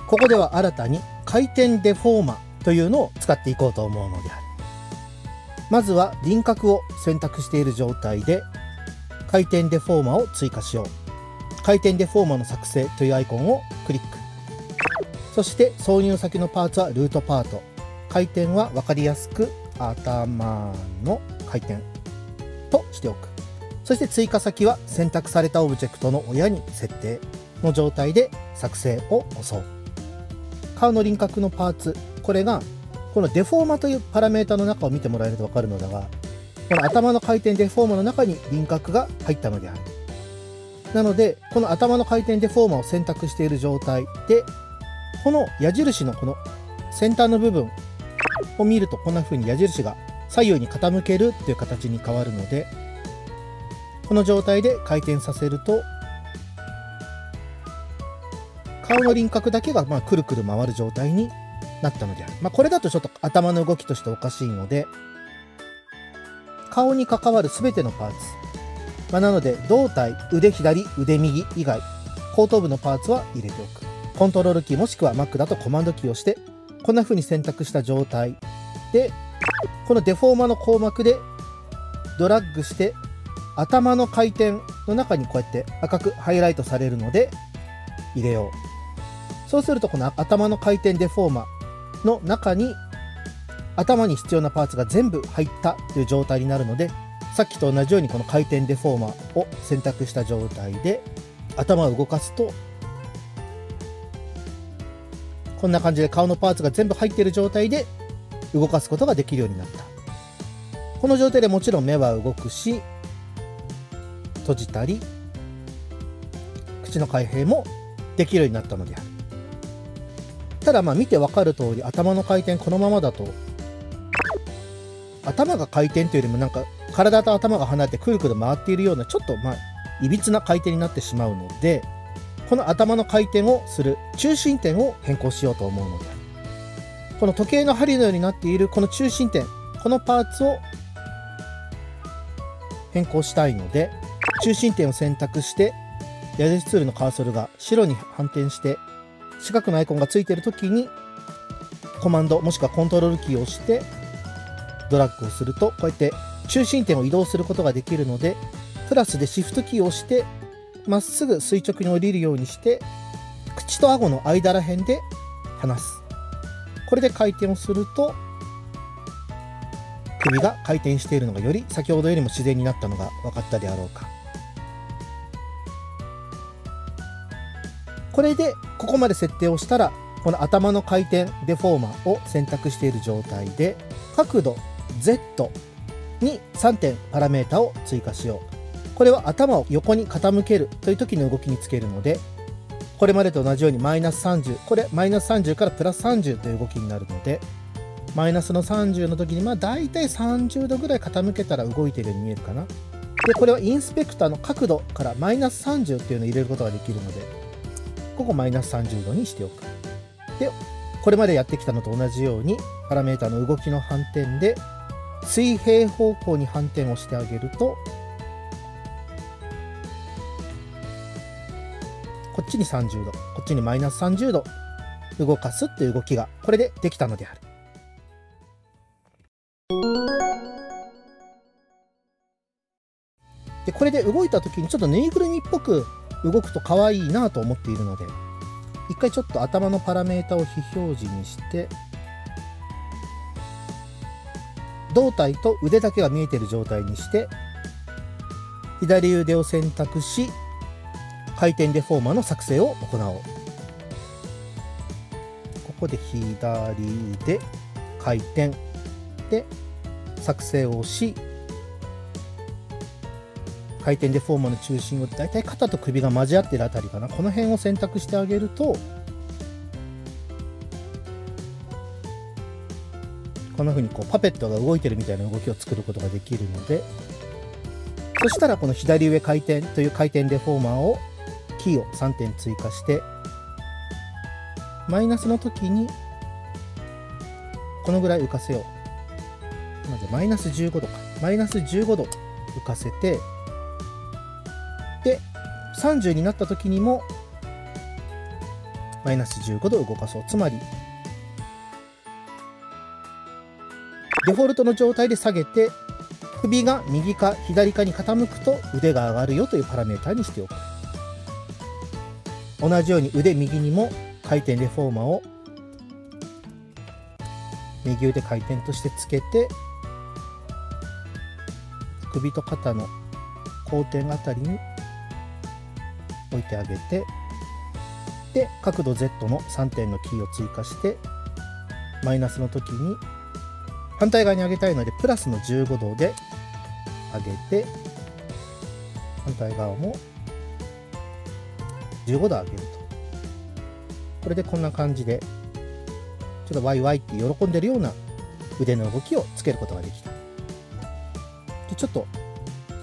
ここでは新たに回転デフォーマというのを使っていこうと思うのである。まずは輪郭を選択している状態で回転デフォーマを追加しよう。回転デフォーマの作成というアイコンをクリック。そして挿入先のパーツはルートパート。回転は分かりやすく頭の回転としておく。そして追加先は選択されたオブジェクトの親に設定の状態で作成を押そう。顔の輪郭のパーツ。これがこのデフォーマというパラメータの中を見てもらえると分かるのだがこの頭の回転デフォーマの中に輪郭が入ったのである。なのでこの頭の回転デフォーマを選択している状態でこの矢印のこの先端の部分を見るとこんな風に矢印が左右に傾けるっていう形に変わるのでこの状態で回転させると顔の輪郭だけがまあくるくる回る状態になったのである。まあ、これだとちょっと頭の動きとしておかしいので顔に関わる全てのパーツ、まあ、なので胴体腕左腕右以外後頭部のパーツは入れておくコントロールキーもしくは Mac だとコマンドキーをしてこんな風に選択した状態でこのデフォーマの項目でドラッグして頭の回転の中にこうやって赤くハイライトされるので入れよう。そうするとこの頭の回転デフォーマの中に頭に必要なパーツが全部入ったという状態になるのでさっきと同じようにこの回転デフォーマーを選択した状態で頭を動かすとこんな感じで顔のパーツが全部入っている状態で動かすことができるようになった。この状態でもちろん目は動くし閉じたり口の開閉もできるようになったのである。ただまあ見てわかる通り頭の回転このままだと頭が回転というよりもなんか体と頭が離れてくるくる回っているようなちょっとまあいびつな回転になってしまうのでこの頭の回転をする中心点を変更しようと思うのでこの時計の針のようになっているこの中心点このパーツを変更したいので中心点を選択して矢印ツールのカーソルが白に反転して四角のアイコンがついている時にコマンドもしくはコントロールキーを押してドラッグをするとこうやって中心点を移動することができるのでプラスでシフトキーを押してまっすぐ垂直に降りるようにして口と顎の間ら辺で離す。これで回転をすると首が回転しているのがより先ほどよりも自然になったのが分かったであろうか。これでここまで設定をしたらこの頭の回転デフォーマーを選択している状態で角度 Z に3点パラメータを追加しよう。これは頭を横に傾けるという時の動きにつけるのでこれまでと同じようにマイナス30これマイナス30からプラス30という動きになるのでマイナスの30の時にまあ大体30度ぐらい傾けたら動いているように見えるかな。でこれはインスペクターの角度からマイナス30っていうのを入れることができるのでここマイナス30度にしておく。でこれまでやってきたのと同じようにパラメータの動きの反転で水平方向に反転をしてあげるとこっちに30度こっちにマイナス30度動かすっていう動きがこれでできたのである。でこれで動いた時にちょっとぬいぐるみっぽく動くと可愛いなと思っているので一回ちょっと頭のパラメータを非表示にして胴体と腕だけが見えてる状態にして左腕を選択し回転デフォーマーの作成を行おう。ここで左腕回転。で作成をし回転デフォーマーの中心をだいたい肩と首が交わってるあたりかな。この辺を選択してあげるとこんな風にこうパペットが動いてるみたいな動きを作ることができるのでそしたらこの左上回転という回転デフォーマーをキーを3点追加してマイナスの時にこのぐらい浮かせよう。まずマイナス15度か。マイナス15度浮かせてで30になった時にもマイナス15度動かそう。つまりデフォルトの状態で下げて首が右か左かに傾くと腕が上がるよというパラメータにしておく。同じように腕右にも回転レフォーマーを右腕回転としてつけて首と肩の交点あたりに置いてあげてで角度 Z の3点のキーを追加してマイナスの時に反対側に上げたいのでプラスの15度で上げて反対側も15度上げると。これでこんな感じでちょっとワイワイって喜んでるような腕の動きをつけることができた。でちょっと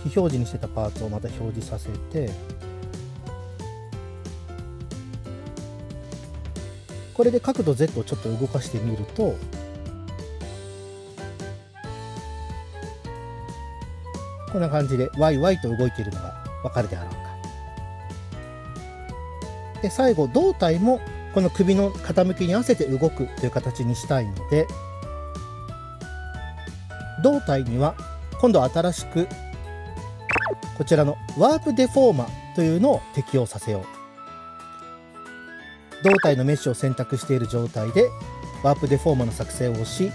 非表示にしてたパーツをまた表示させてこれで角度 Z をちょっと動かしてみるとこんな感じでワイワイと動いているのがわかるであろうか。で最後胴体もこの首の傾きに合わせて動くという形にしたいので胴体には今度新しくこちらのワープデフォーマというのを適用させよう。胴体のメッシュを選択している状態でワープデフォーマの作成を押し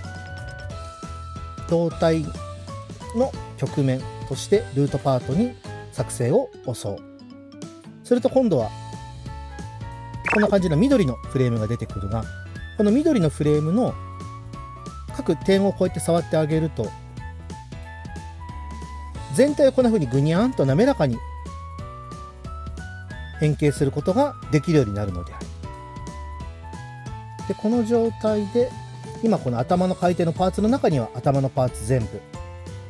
胴体の曲面としてルートパートに作成を押そう。すると今度はこんな感じの緑のフレームが出てくるがこの緑のフレームの各点をこうやって触ってあげると全体をこんな風にぐにゃんと滑らかに変形することができるようになるのである。でこの状態で今この頭の回転のパーツの中には頭のパーツ全部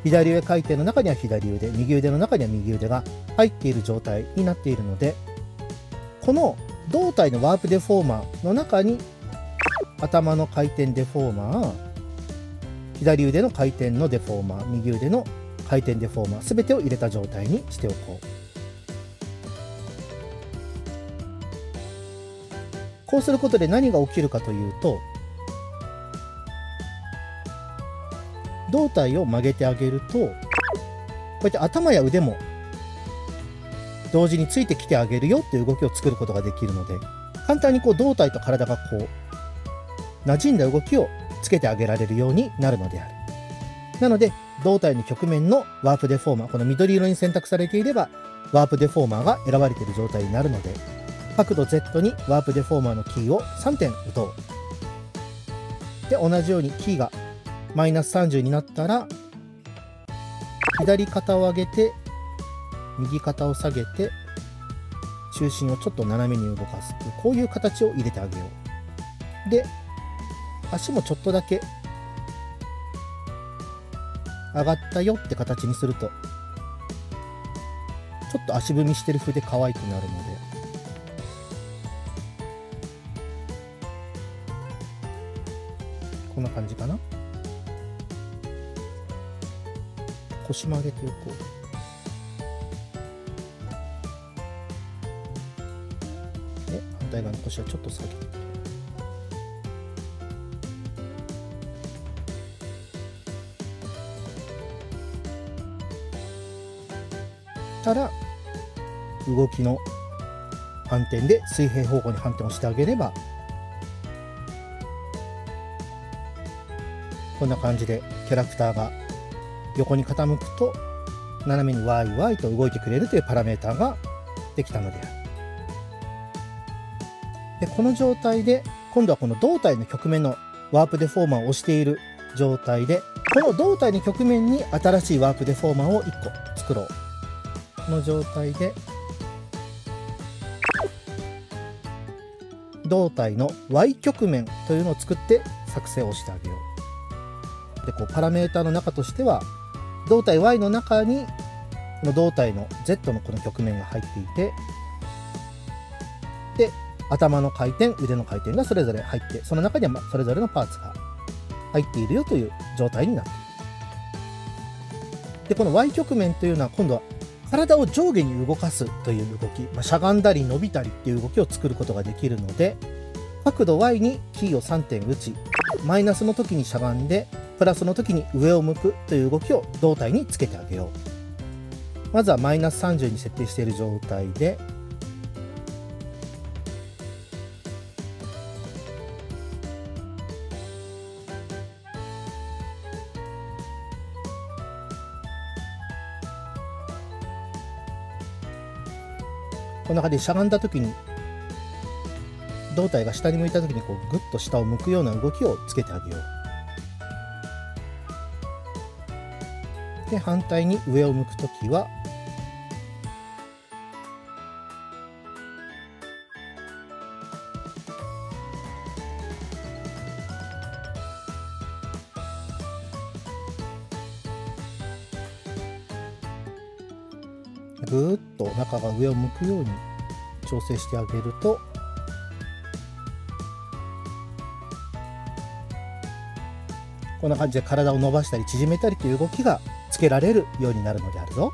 左上回転の中には左腕右腕の中には右腕が入っている状態になっているのでこの胴体のワープデフォーマーの中に頭の回転デフォーマー左腕の回転のデフォーマー右腕の回転デフォーマー全てを入れた状態にしておこう。こうすることで何が起きるかというと胴体を曲げてあげるとこうやって頭や腕も同時についてきてあげるよっていう動きを作ることができるので簡単にこう胴体と体がこう馴染んだ動きをつけてあげられるようになるのである。なので胴体の曲面のワープデフォーマーこの緑色に選択されていればワープデフォーマーが選ばれている状態になるので角度 Z にワープデフォーマーのキーを3点打とう。で同じようにキーがマイナス30になったら左肩を上げて右肩を下げて中心をちょっと斜めに動かす。こういう形を入れてあげよう。で足もちょっとだけ上がったよって形にするとちょっと足踏みしてる風で可愛くなるのでんな感じかな？腰も上げておこう。で反対側の腰はちょっと下げて。たら動きの反転で水平方向に反転をしてあげればこんな感じでキャラクターが横に傾くと斜めにワイワイと動いてくれるというパラメーターができたのである。でこの状態で今度はこの胴体の曲面のワープデフォーマーを押している状態でこの胴体の曲面に新しいワープデフォーマーを1個作ろう。この状態で胴体の Y 曲面というのを作って作成をしてあげよう。でこうパラメータの中としては胴体 Y の中にこの胴体の Z のこの曲面が入っていてで頭の回転腕の回転がそれぞれ入ってその中にはそれぞれのパーツが入っているよという状態になっている。でこの Y 曲面というのは今度は体を上下に動かすという動き、まあ、しゃがんだり伸びたりっていう動きを作ることができるので角度 Y にキーを3点打ちマイナスの時にしゃがんでプラスの時に上を向くという動きを胴体につけてあげようまずはマイナス30に設定している状態でこんな感じでしゃがんだ時に胴体が下に向いた時にこうグッと下を向くような動きをつけてあげよう。で反対に上を向く時はぐっとお腹が上を向くように調整してあげるとこんな感じで体を伸ばしたり縮めたりという動きがけられるようになるのであるぞ。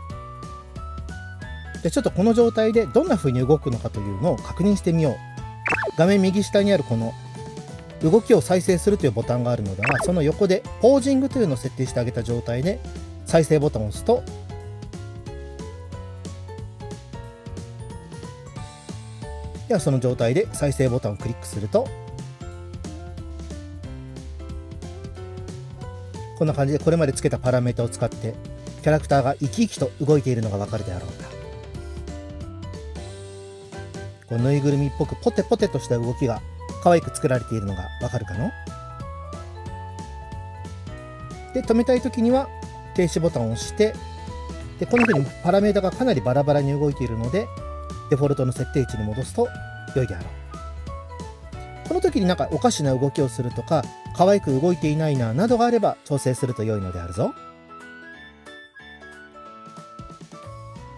でちょっとこの状態でどんな風に動くのかというのを確認してみよう。画面右下にあるこの動きを再生するというボタンがあるのだがその横でポージングというのを設定してあげた状態で再生ボタンを押すとではその状態で再生ボタンをクリックするとこんな感じでこれまでつけたパラメータを使ってキャラクターが生き生きと動いているのがわかるであろうかこうぬいぐるみっぽくポテポテとした動きが可愛く作られているのがわかるかの？で止めたい時には停止ボタンを押してでこんな風にパラメータがかなりバラバラに動いているのでデフォルトの設定値に戻すと良いであろう。この時になんかおかしな動きをするとか、可愛く動いていないななどがあれば調整すると良いのであるぞ。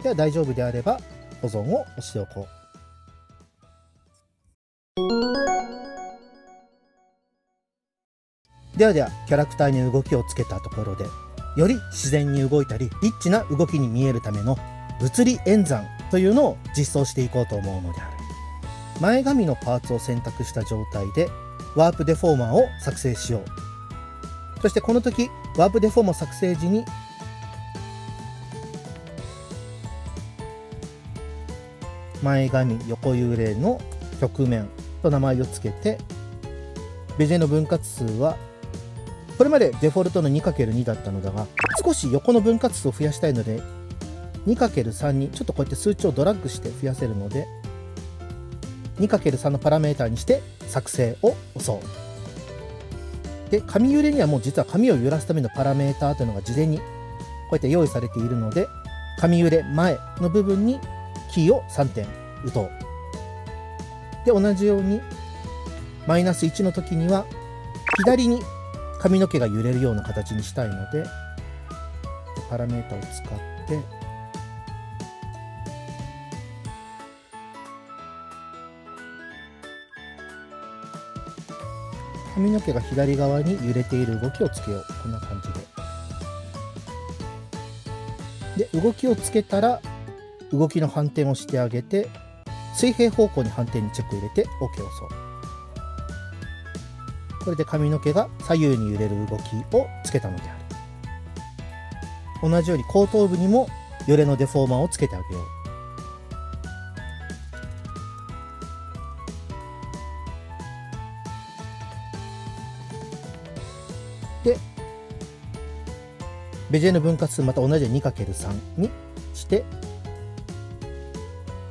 では大丈夫であれば保存を押しておこう。ではではキャラクターに動きをつけたところでより自然に動いたりリッチな動きに見えるための物理演算というのを実装していこうと思うのである前髪のパーツを選択した状態でワープデフォーマーを作成しよう。そしてこの時ワープデフォーマー作成時に前髪横揺れの曲面と名前を付けてベジェの分割数はこれまでデフォルトの 2×2 だったのだが少し横の分割数を増やしたいので 2×3 にちょっとこうやって数値をドラッグして増やせるので 2×3 のパラメータにして作成を押そうで紙揺れにはもう実は紙を揺らすためのパラメータというのが事前にこうやって用意されているので紙揺れ前の部分にキーを3点打とう。で同じようにマイナス1の時には左に髪の毛が揺れるような形にしたいのでパラメータを使って髪の毛が左側に揺れている動きをつけようこんな感じでで動きをつけたら動きの反転をしてあげて水平方向に反転にチェック入れて OK を押そうこれで髪の毛が左右に揺れる動きをつけたのである同じように後頭部にも揺れのデフォーマーをつけてあげようベジェの分割数また同じ 2×3 にして、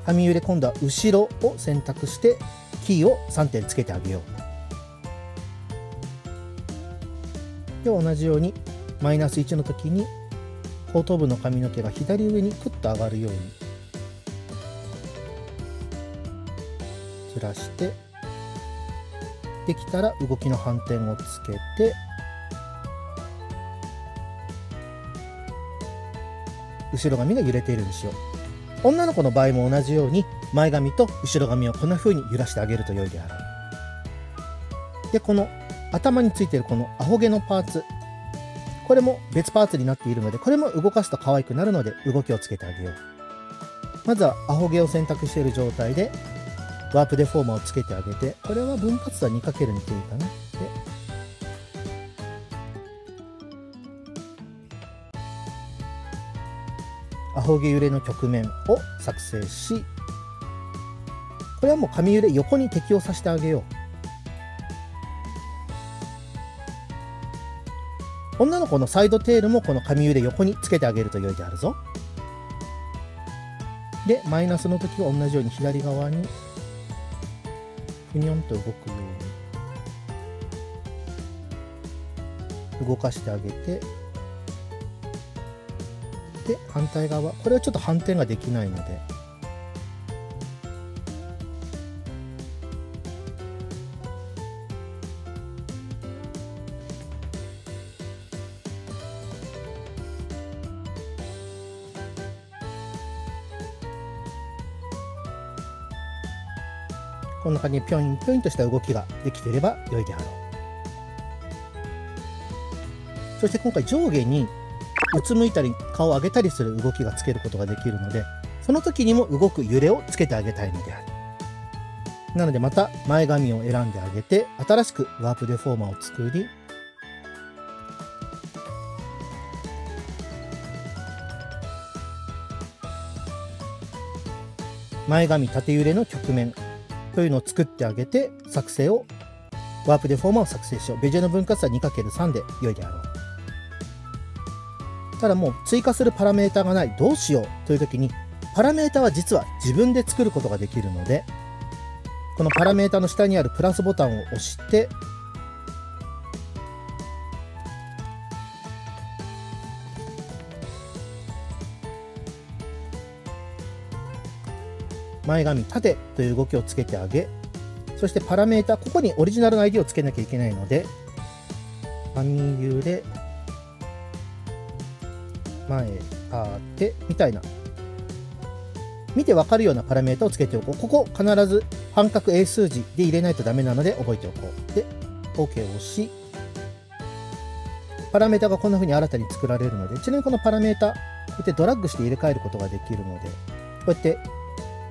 はみ揺れ今度は後ろを選択してキーを3点つけてあげよう。で、同じようにマイナス1の時に後頭部の髪の毛が左上にクッと上がるよう。にずらしてできたら動きの反転をつけて。後ろ髪が揺れているにしよ。女の子の場合も同じように前髪と後ろ髪をこんな風に揺らしてあげると良いであろう。でこの頭についているこのアホ毛のパーツ。これも別パーツになっているのでこれも動かすと可愛くなるので動きをつけてあげよう。まずはアホ毛を選択している状態でワープデフォーマーをつけてあげてこれは分割は 2×2 でいいかな。上下揺れの曲面を作成しこれはもう髪揺れ横に適用させてあげよう。女の子のサイドテールもこの髪揺れ横につけてあげると良いであるぞ。でマイナスの時は同じように左側にふにょんと動くように動かしてあげてで反対側。これはちょっと反転ができないので。こんな感じでぴょんぴょんとした動きができていれば良いであろう。そして今回上下にうつむいたり顔を上げたりする動きがつけることができるのでその時にも動く揺れをつけてあげたいのである。なのでまた前髪を選んであげて新しくワープデフォーマーを作り前髪縦揺れの曲面というのを作ってあげて作成をワープデフォーマーを作成しよう。ベジェの分割は 2×3 で良いであろう。ただもう追加するパラメータがないどうしようという時にパラメータは実は自分で作ることができるのでこのパラメータの下にあるプラスボタンを押して前髪縦という動きをつけてあげそしてパラメータここにオリジナルの ID をつけなきゃいけないので髪揺れ前縦みたいな。見てわかるようなパラメータをつけておこう。ここ必ず半角英数字で入れないとダメなので覚えておこう。で OK を押し。パラメータがこんな風に新たに作られるのでちなみにこのパラメータこうやってドラッグして入れ替えることができるのでこうやって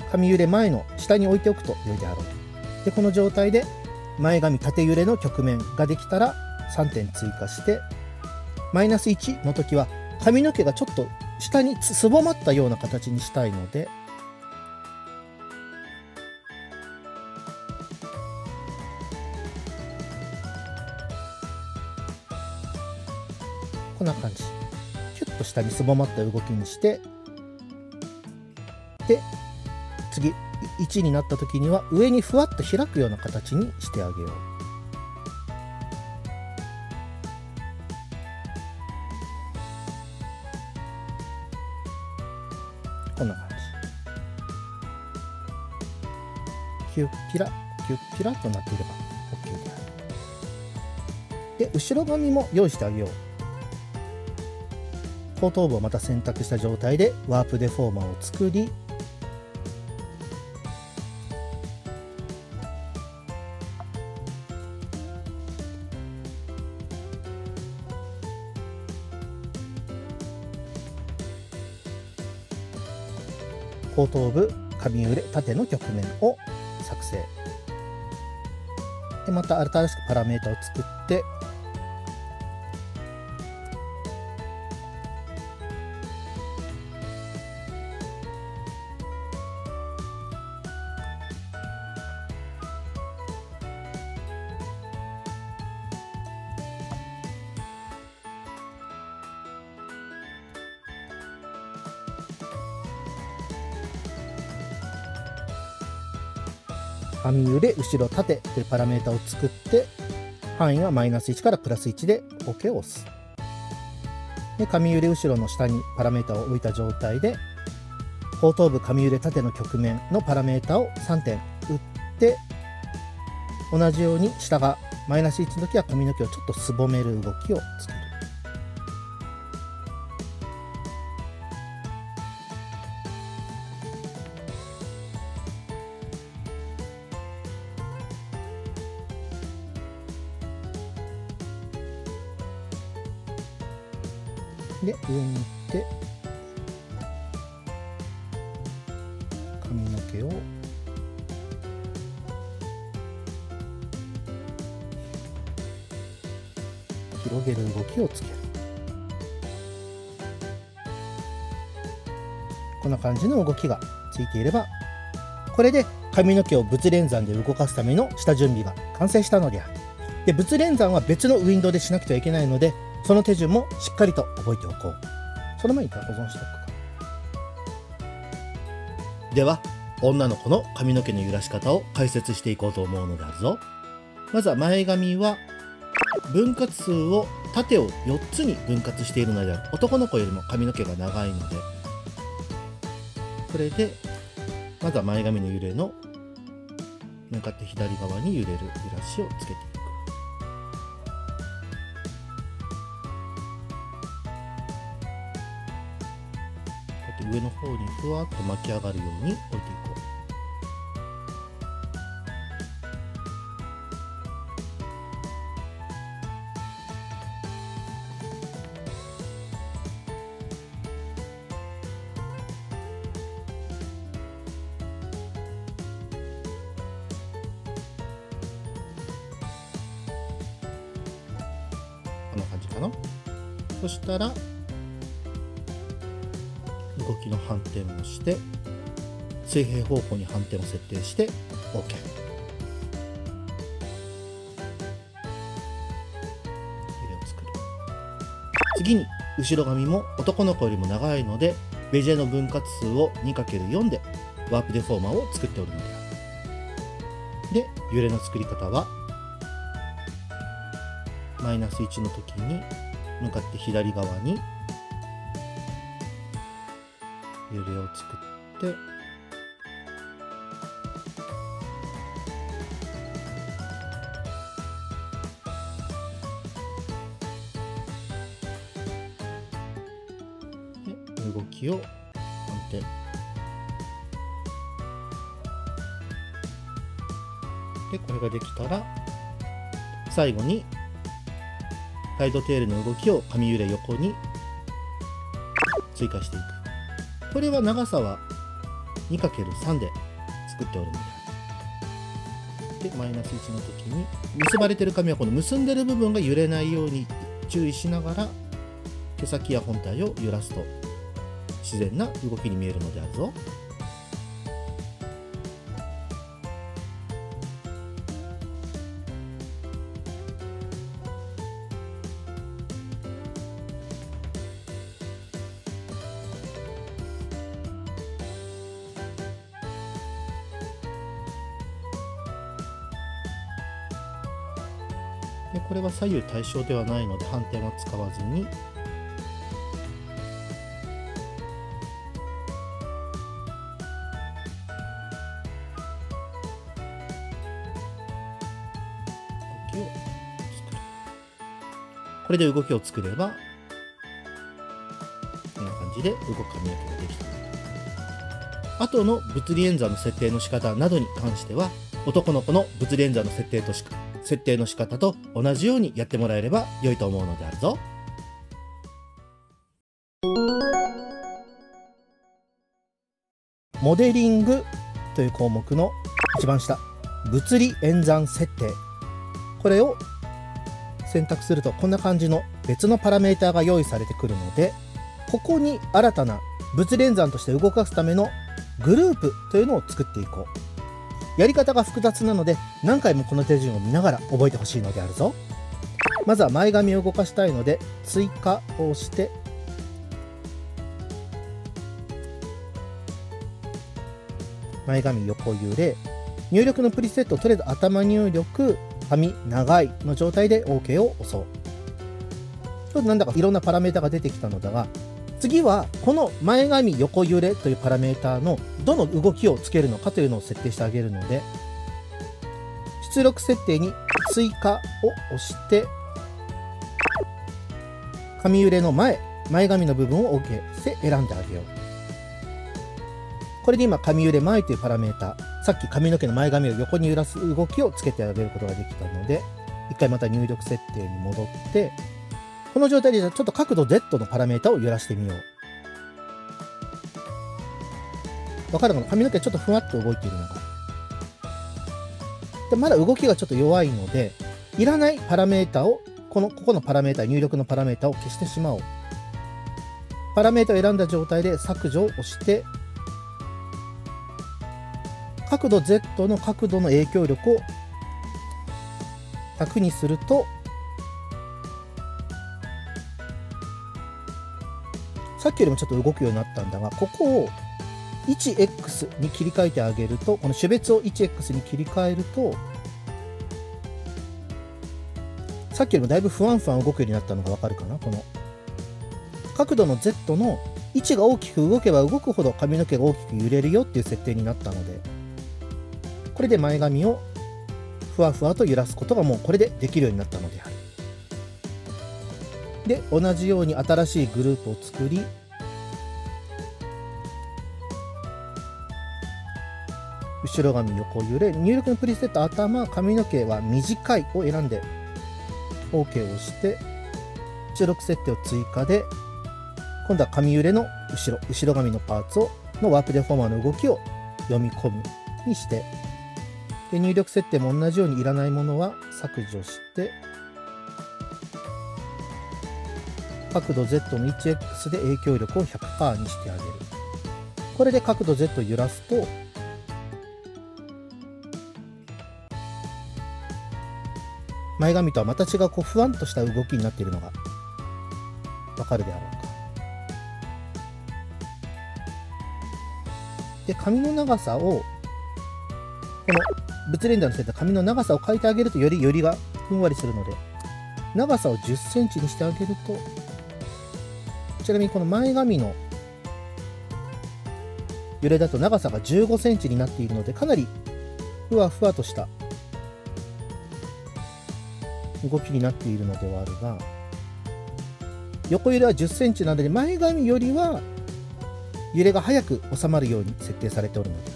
髪揺れ前の下に置いておくと良いであろうでこの状態で前髪縦揺れの曲面ができたら3点追加してマイナス1の時は髪の毛がちょっと下にすぼまったような形にしたいので。こんな感じ。キュッと下にすぼまった動きにして。で次1になった時には上にふわっと開くような形にしてあげよう。キュッピラキュッピラとなっていれば OK である。で後ろ髪も用意してあげよう。後頭部をまた選択した状態でワープデフォーマーを作り後頭部髪揺れ縦の曲面を作成。でまた新しくパラメータを作って網揺れ後ろ縦というパラメータを作って範囲はマイナス1からプラス1で OK を押す。で紙揺れ後ろの下にパラメータを置いた状態で後頭部紙揺れ縦の曲面のパラメータを3点打って同じように下がマイナス1の時は髪の毛をちょっとすぼめる動きを作る。ついていればこれで髪の毛を物連山で動かすための下準備が完成したのであるで物連山は別のウィンドウでしなくてはいけないのでその手順もしっかりと覚えておこうその前に保存しておくかでは女の子の髪の毛の揺らし方を解説していこうと思うのであるぞ。まずは前髪は分割数を縦を4つに分割しているのである。男の子よりも髪の毛が長いので。これでまずは前髪の揺れの向かって左側に揺れるブラシをつけていく。上の方にふわっと巻き上がるように置いていきます方向に反転を設定して OK 入れを作る。次に後ろ髪も男の子よりも長いのでベジェの分割数を 2×4 でワープデフォーマーを作っておるのである。で揺れの作り方はマイナス1の時に向かって左側に揺れを作ってで動きをでこれができたら最後にサイドテールの動きを髪揺れ横に追加していく。これは長さは 2×3 で作っておるのででマイナス1の時に結ばれてる髪はこの結んでる部分が揺れないように注意しながら毛先や本体を揺らすと。自然な動きに見えるのであるぞ。でこれは左右対称ではないので反転は使わずにこれで動きを作ればこんな感じで動く髪の毛ができた後の物理演算の設定の仕方などに関しては男の子の物理演算の設定とし設定の仕方と同じようにやってもらえれば良いと思うのであるぞ。モデリングという項目の一番下物理演算設定これを選択するとこんな感じの別のパラメータが用意されてくるのでここに新たな物連算として動かすためのグループというのを作っていこう。やり方が複雑なので何回もこの手順を見ながら覚えてほしいのであるぞ。まずは前髪を動かしたいので追加をして前髪横揺れ入力のプリセットとりあえず頭入力髪長いの状態で OK を押そう。ちょっとなんだかいろんなパラメータが出てきたのだが次はこの前髪横揺れというパラメータのどの動きをつけるのかというのを設定してあげるので出力設定に追加を押して髪揺れの前前髪の部分を OK して選んであげよう。これで今髪揺れ前というパラメータさっき髪の毛の前髪を横に揺らす動きをつけてあげることができたので一回また入力設定に戻ってこの状態でちょっと角度 Z のパラメータを揺らしてみよう。わかるかな？髪の毛ちょっとふわっと動いているのがでまだ動きがちょっと弱いのでいらないパラメータをこのここのパラメータ入力のパラメータを消してしまおう。パラメータを選んだ状態で削除を押して角度 Z の角度の影響力を100にするとさっきよりもちょっと動くようになったんだがここを 1x に切り替えてあげるとこの種別を 1x に切り替えるとさっきよりもだいぶ不安不安動くようになったのがわかるかな？この角度の Z の位置が大きく動けば動くほど髪の毛が大きく揺れるよっていう設定になったので。これで前髪をふわふわと揺らすことがもうこれでできるようになったのである。で同じように新しいグループを作り後ろ髪横揺れ入力のプリセット頭髪の毛は短いを選んで OK を押して出力設定を追加で今度は髪揺れの後ろ後ろ髪のパーツをのワークデフォーマーの動きを読み込むにしてで入力設定も同じようにいらないものは削除して角度 Z の 1x で影響力を100%にしてあげる。これで角度 Z を揺らすと前髪とはまた違うこうふわんとした動きになっているのがわかるであろうか。で髪の長さをこの物レンダーのせた髪の長さを変えてあげるとよりよりがふんわりするので長さを1 0センチにしてあげるとちなみにこの前髪の揺れだと長さが15センチになっているのでかなりふわふわとした動きになっているのではあるが横揺れは10センチなので前髪よりは揺れが早く収まるように設定されておるので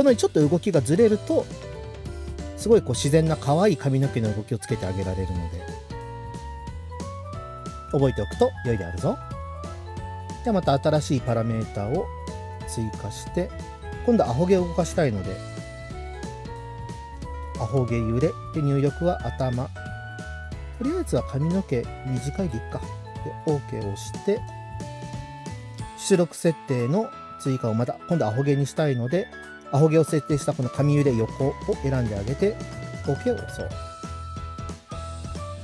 このようにちょっと動きがずれるとすごいこう自然な可愛い髪の毛の動きをつけてあげられるので覚えておくと良いであるぞ。ではまた新しいパラメータを追加して今度はアホ毛を動かしたいのでアホ毛揺れで入力は頭。とりあえずは髪の毛短いでいっか。で OK を押して出力設定の追加をまた今度アホ毛にしたいのでアホ毛を設定したこの髪揺れ横を選んであげて OK を押そう。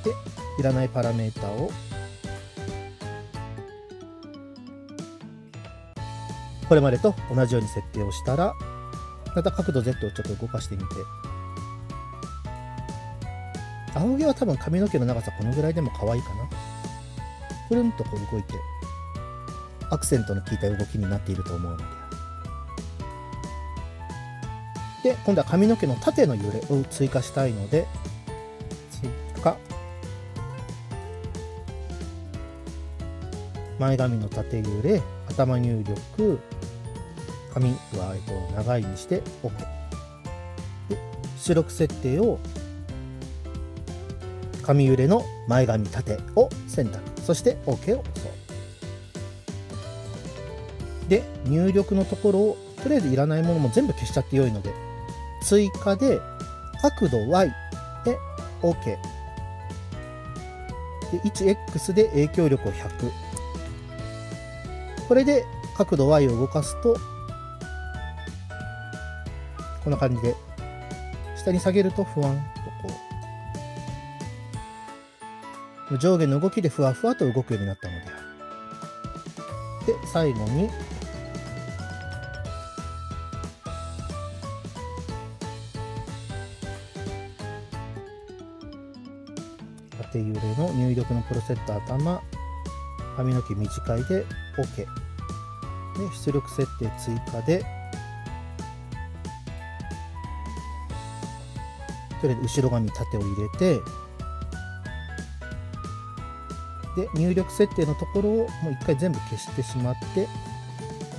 でいらないパラメータを。これまでと同じように設定をしたらまた角度 Z をちょっと動かしてみて。青毛は多分髪の毛の長さこのぐらいでも可愛いかな。プルンとこう動いてアクセントの効いた動きになっていると思うので。で今度は髪の毛の縦の揺れを追加したいので追加。前髪の縦揺れ頭入力髪は、えっと、長いにして OK で出力設定を髪揺れの前髪縦を選択。そして OK を押そう。で入力のところをとりあえずいらないものも全部消しちゃってよいので追加で角度 Y で OK で 1x で影響力を100これで角度 Y を動かすとこんな感じで下に下げると不安とこう。上下の動きでふわふわと動くようになったので。あるで最後に縦揺れの入力のプロセット頭髪の毛短いで OK で出力設定追加でとりあえず後ろ髪縦を入れてで入力設定のところをもう一回全部消してしまって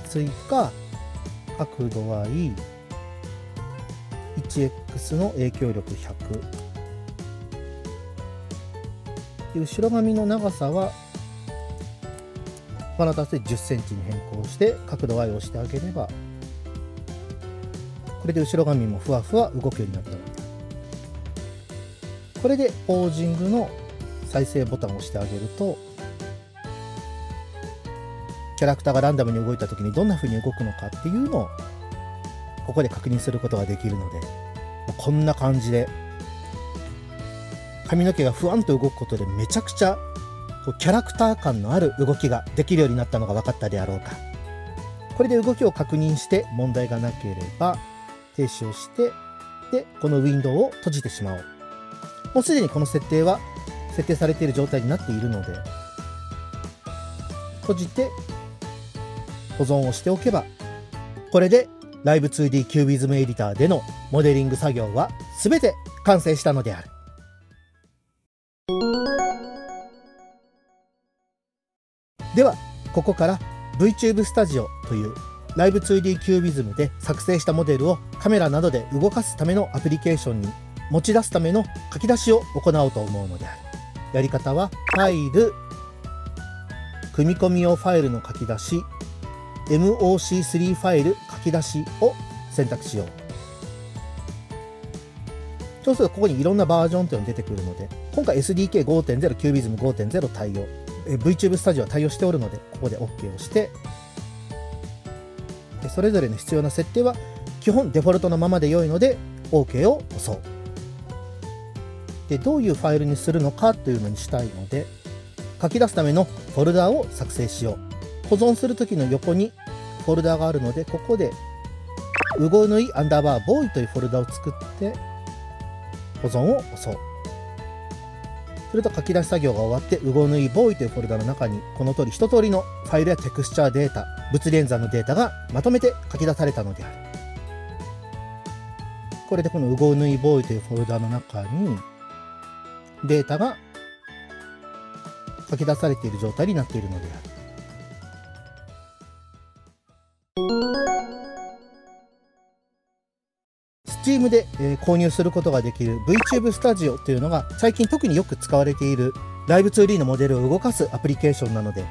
追加角度 Y 1x の影響力100で後ろ髪の長さはこの形で10センチに変更して角度 Y をしてあげればこれで後ろ髪もふわふわ動くようになったのでこれでポージングの再生ボタンを押してあげるとキャラクターがランダムに動いた時にどんな風に動くのかっていうのをここで確認することができるのでこんな感じで髪の毛がふわんと動くことでめちゃくちゃこうキャラクター感のある動きができるようになったのが分かったであろうか。これで動きを確認して問題がなければ停止をしてでこのウィンドウを閉じてしまおう。もうすでにこの設定は設定されている状態になっているので閉じて保存をしておけばこれでライブ 2D キュービズムエディターでのモデリング作業は全て完成したのである。ではここから VTube Studio というライブ 2D キュービズムで作成したモデルをカメラなどで動かすためのアプリケーションに持ち出すための書き出しを行おうと思うのである。やり方はファイル組み込み用ファイルの書き出し MOC3 ファイル書き出しを選択しよう。そうするとここにいろんなバージョンというのが出てくるので今回 SDK5.0 キュービズム5.0対応。VTube スタジオは対応しておるのでここで OK をしてそれぞれの必要な設定は基本デフォルトのままで良いので OK を押そう。でどういうファイルにするのかというのにしたいので書き出すためのフォルダを作成しよう。保存する時の横にフォルダがあるのでここでうごぬいアンダーバーボーイというフォルダを作って保存を押そう。すると書き出し作業が終わって、うごぬいボーイというフォルダの中に、この通り一通りのファイルやテクスチャーデータ、物連算のデータがまとめて書き出されたのである。これでこのうごぬいボーイというフォルダの中に、データが書き出されている状態になっているのである。Steam で、え、購入することができる VTube Studio というのが最近特によく使われている Live2D のモデルを動かすアプリケーションなので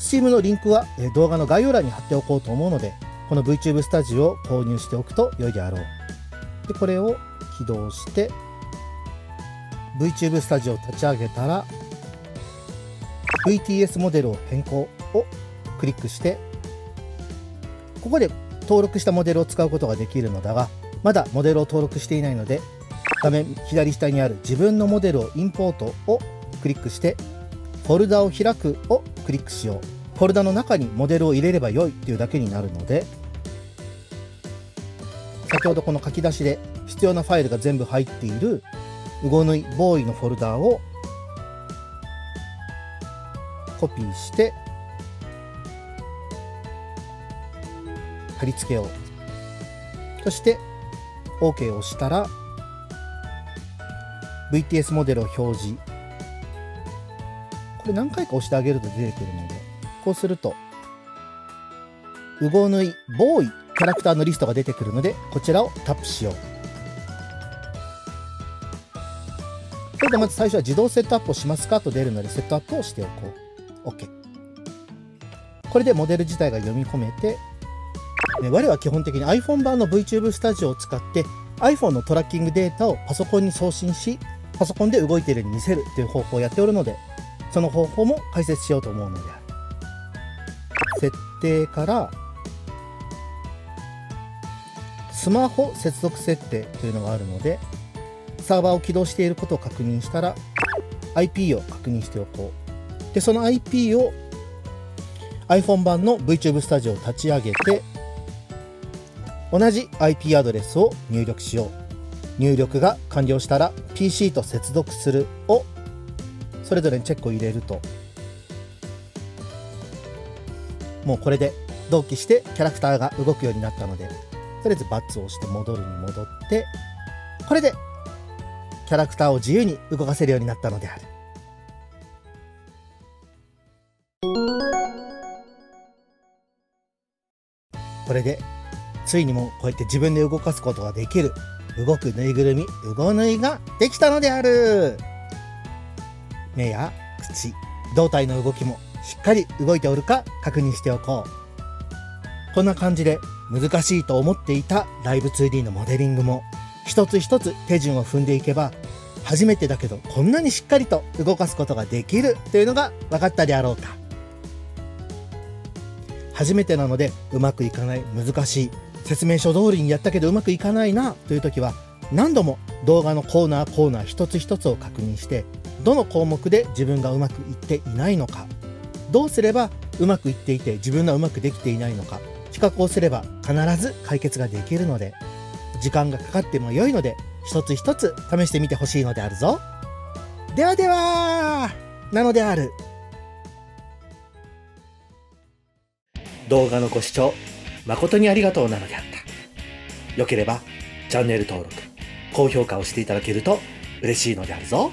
Steam のリンクは、え、動画の概要欄に貼っておこうと思うのでこの VTube Studio を購入しておくと良いであろう。でこれを起動して VTube Studio を立ち上げたら VTS モデルを変更をクリックしてここで登録したモデルを使うことができるのだがまだモデルを登録していないので画面左下にある自分のモデルをインポートをクリックしてフォルダを開くをクリックしよう。フォルダの中にモデルを入れれば良いっていうだけになるので先ほどこの書き出しで必要なファイルが全部入っているうごぬいボーイのフォルダをコピーして貼り付けよう。そして OK を押したら VTS モデルを表示。これ何回か押してあげると出てくるのでこうするとうごぬいボーイキャラクターのリストが出てくるのでこちらをタップしよう。それでまず最初は自動セットアップをしますかと出るのでセットアップをしておこう。OK これでモデル自体が読み込めて我は基本的に iPhone 版の VTube Studio を使って iPhone のトラッキングデータをパソコンに送信しパソコンで動いているように見せるという方法をやっておるのでその方法も解説しようと思うのである。設定からスマホ接続設定というのがあるのでサーバーを起動していることを確認したら IP を確認しておこう。でその IP を iPhone 版の VTube Studio を立ち上げて同じ IP アドレスを入力しよう。入力が完了したら PC と接続するをそれぞれにチェックを入れると。もうこれで同期してキャラクターが動くようになったのでとりあえずバツを押して戻るに戻ってこれでキャラクターを自由に動かせるようになったのである。これでついにもこうやって自分で動かすことができる。動くぬいぐるみうごぬいができたのである。目や口胴体の動きもしっかり動いておるか確認しておこう。こんな感じで難しいと思っていたライブ 2D のモデリングも一つ一つ手順を踏んでいけば初めてだけどこんなにしっかりと動かすことができるというのが分かったであろうか。初めてなのでうまくいかない難しい。説明書通りにやったけどうまくいかないなという時は何度も動画のコーナーコーナー一つ一つを確認してどの項目で自分がうまくいっていないのかどうすればうまくいっていて自分がうまくできていないのか比較をすれば必ず解決ができるので時間がかかっても良いので一つ一つ試してみてほしいのであるぞ。ではではなのである。動画のご視聴誠にありがとうなのであった。よければチャンネル登録、高評価をしていただけると嬉しいのであるぞ。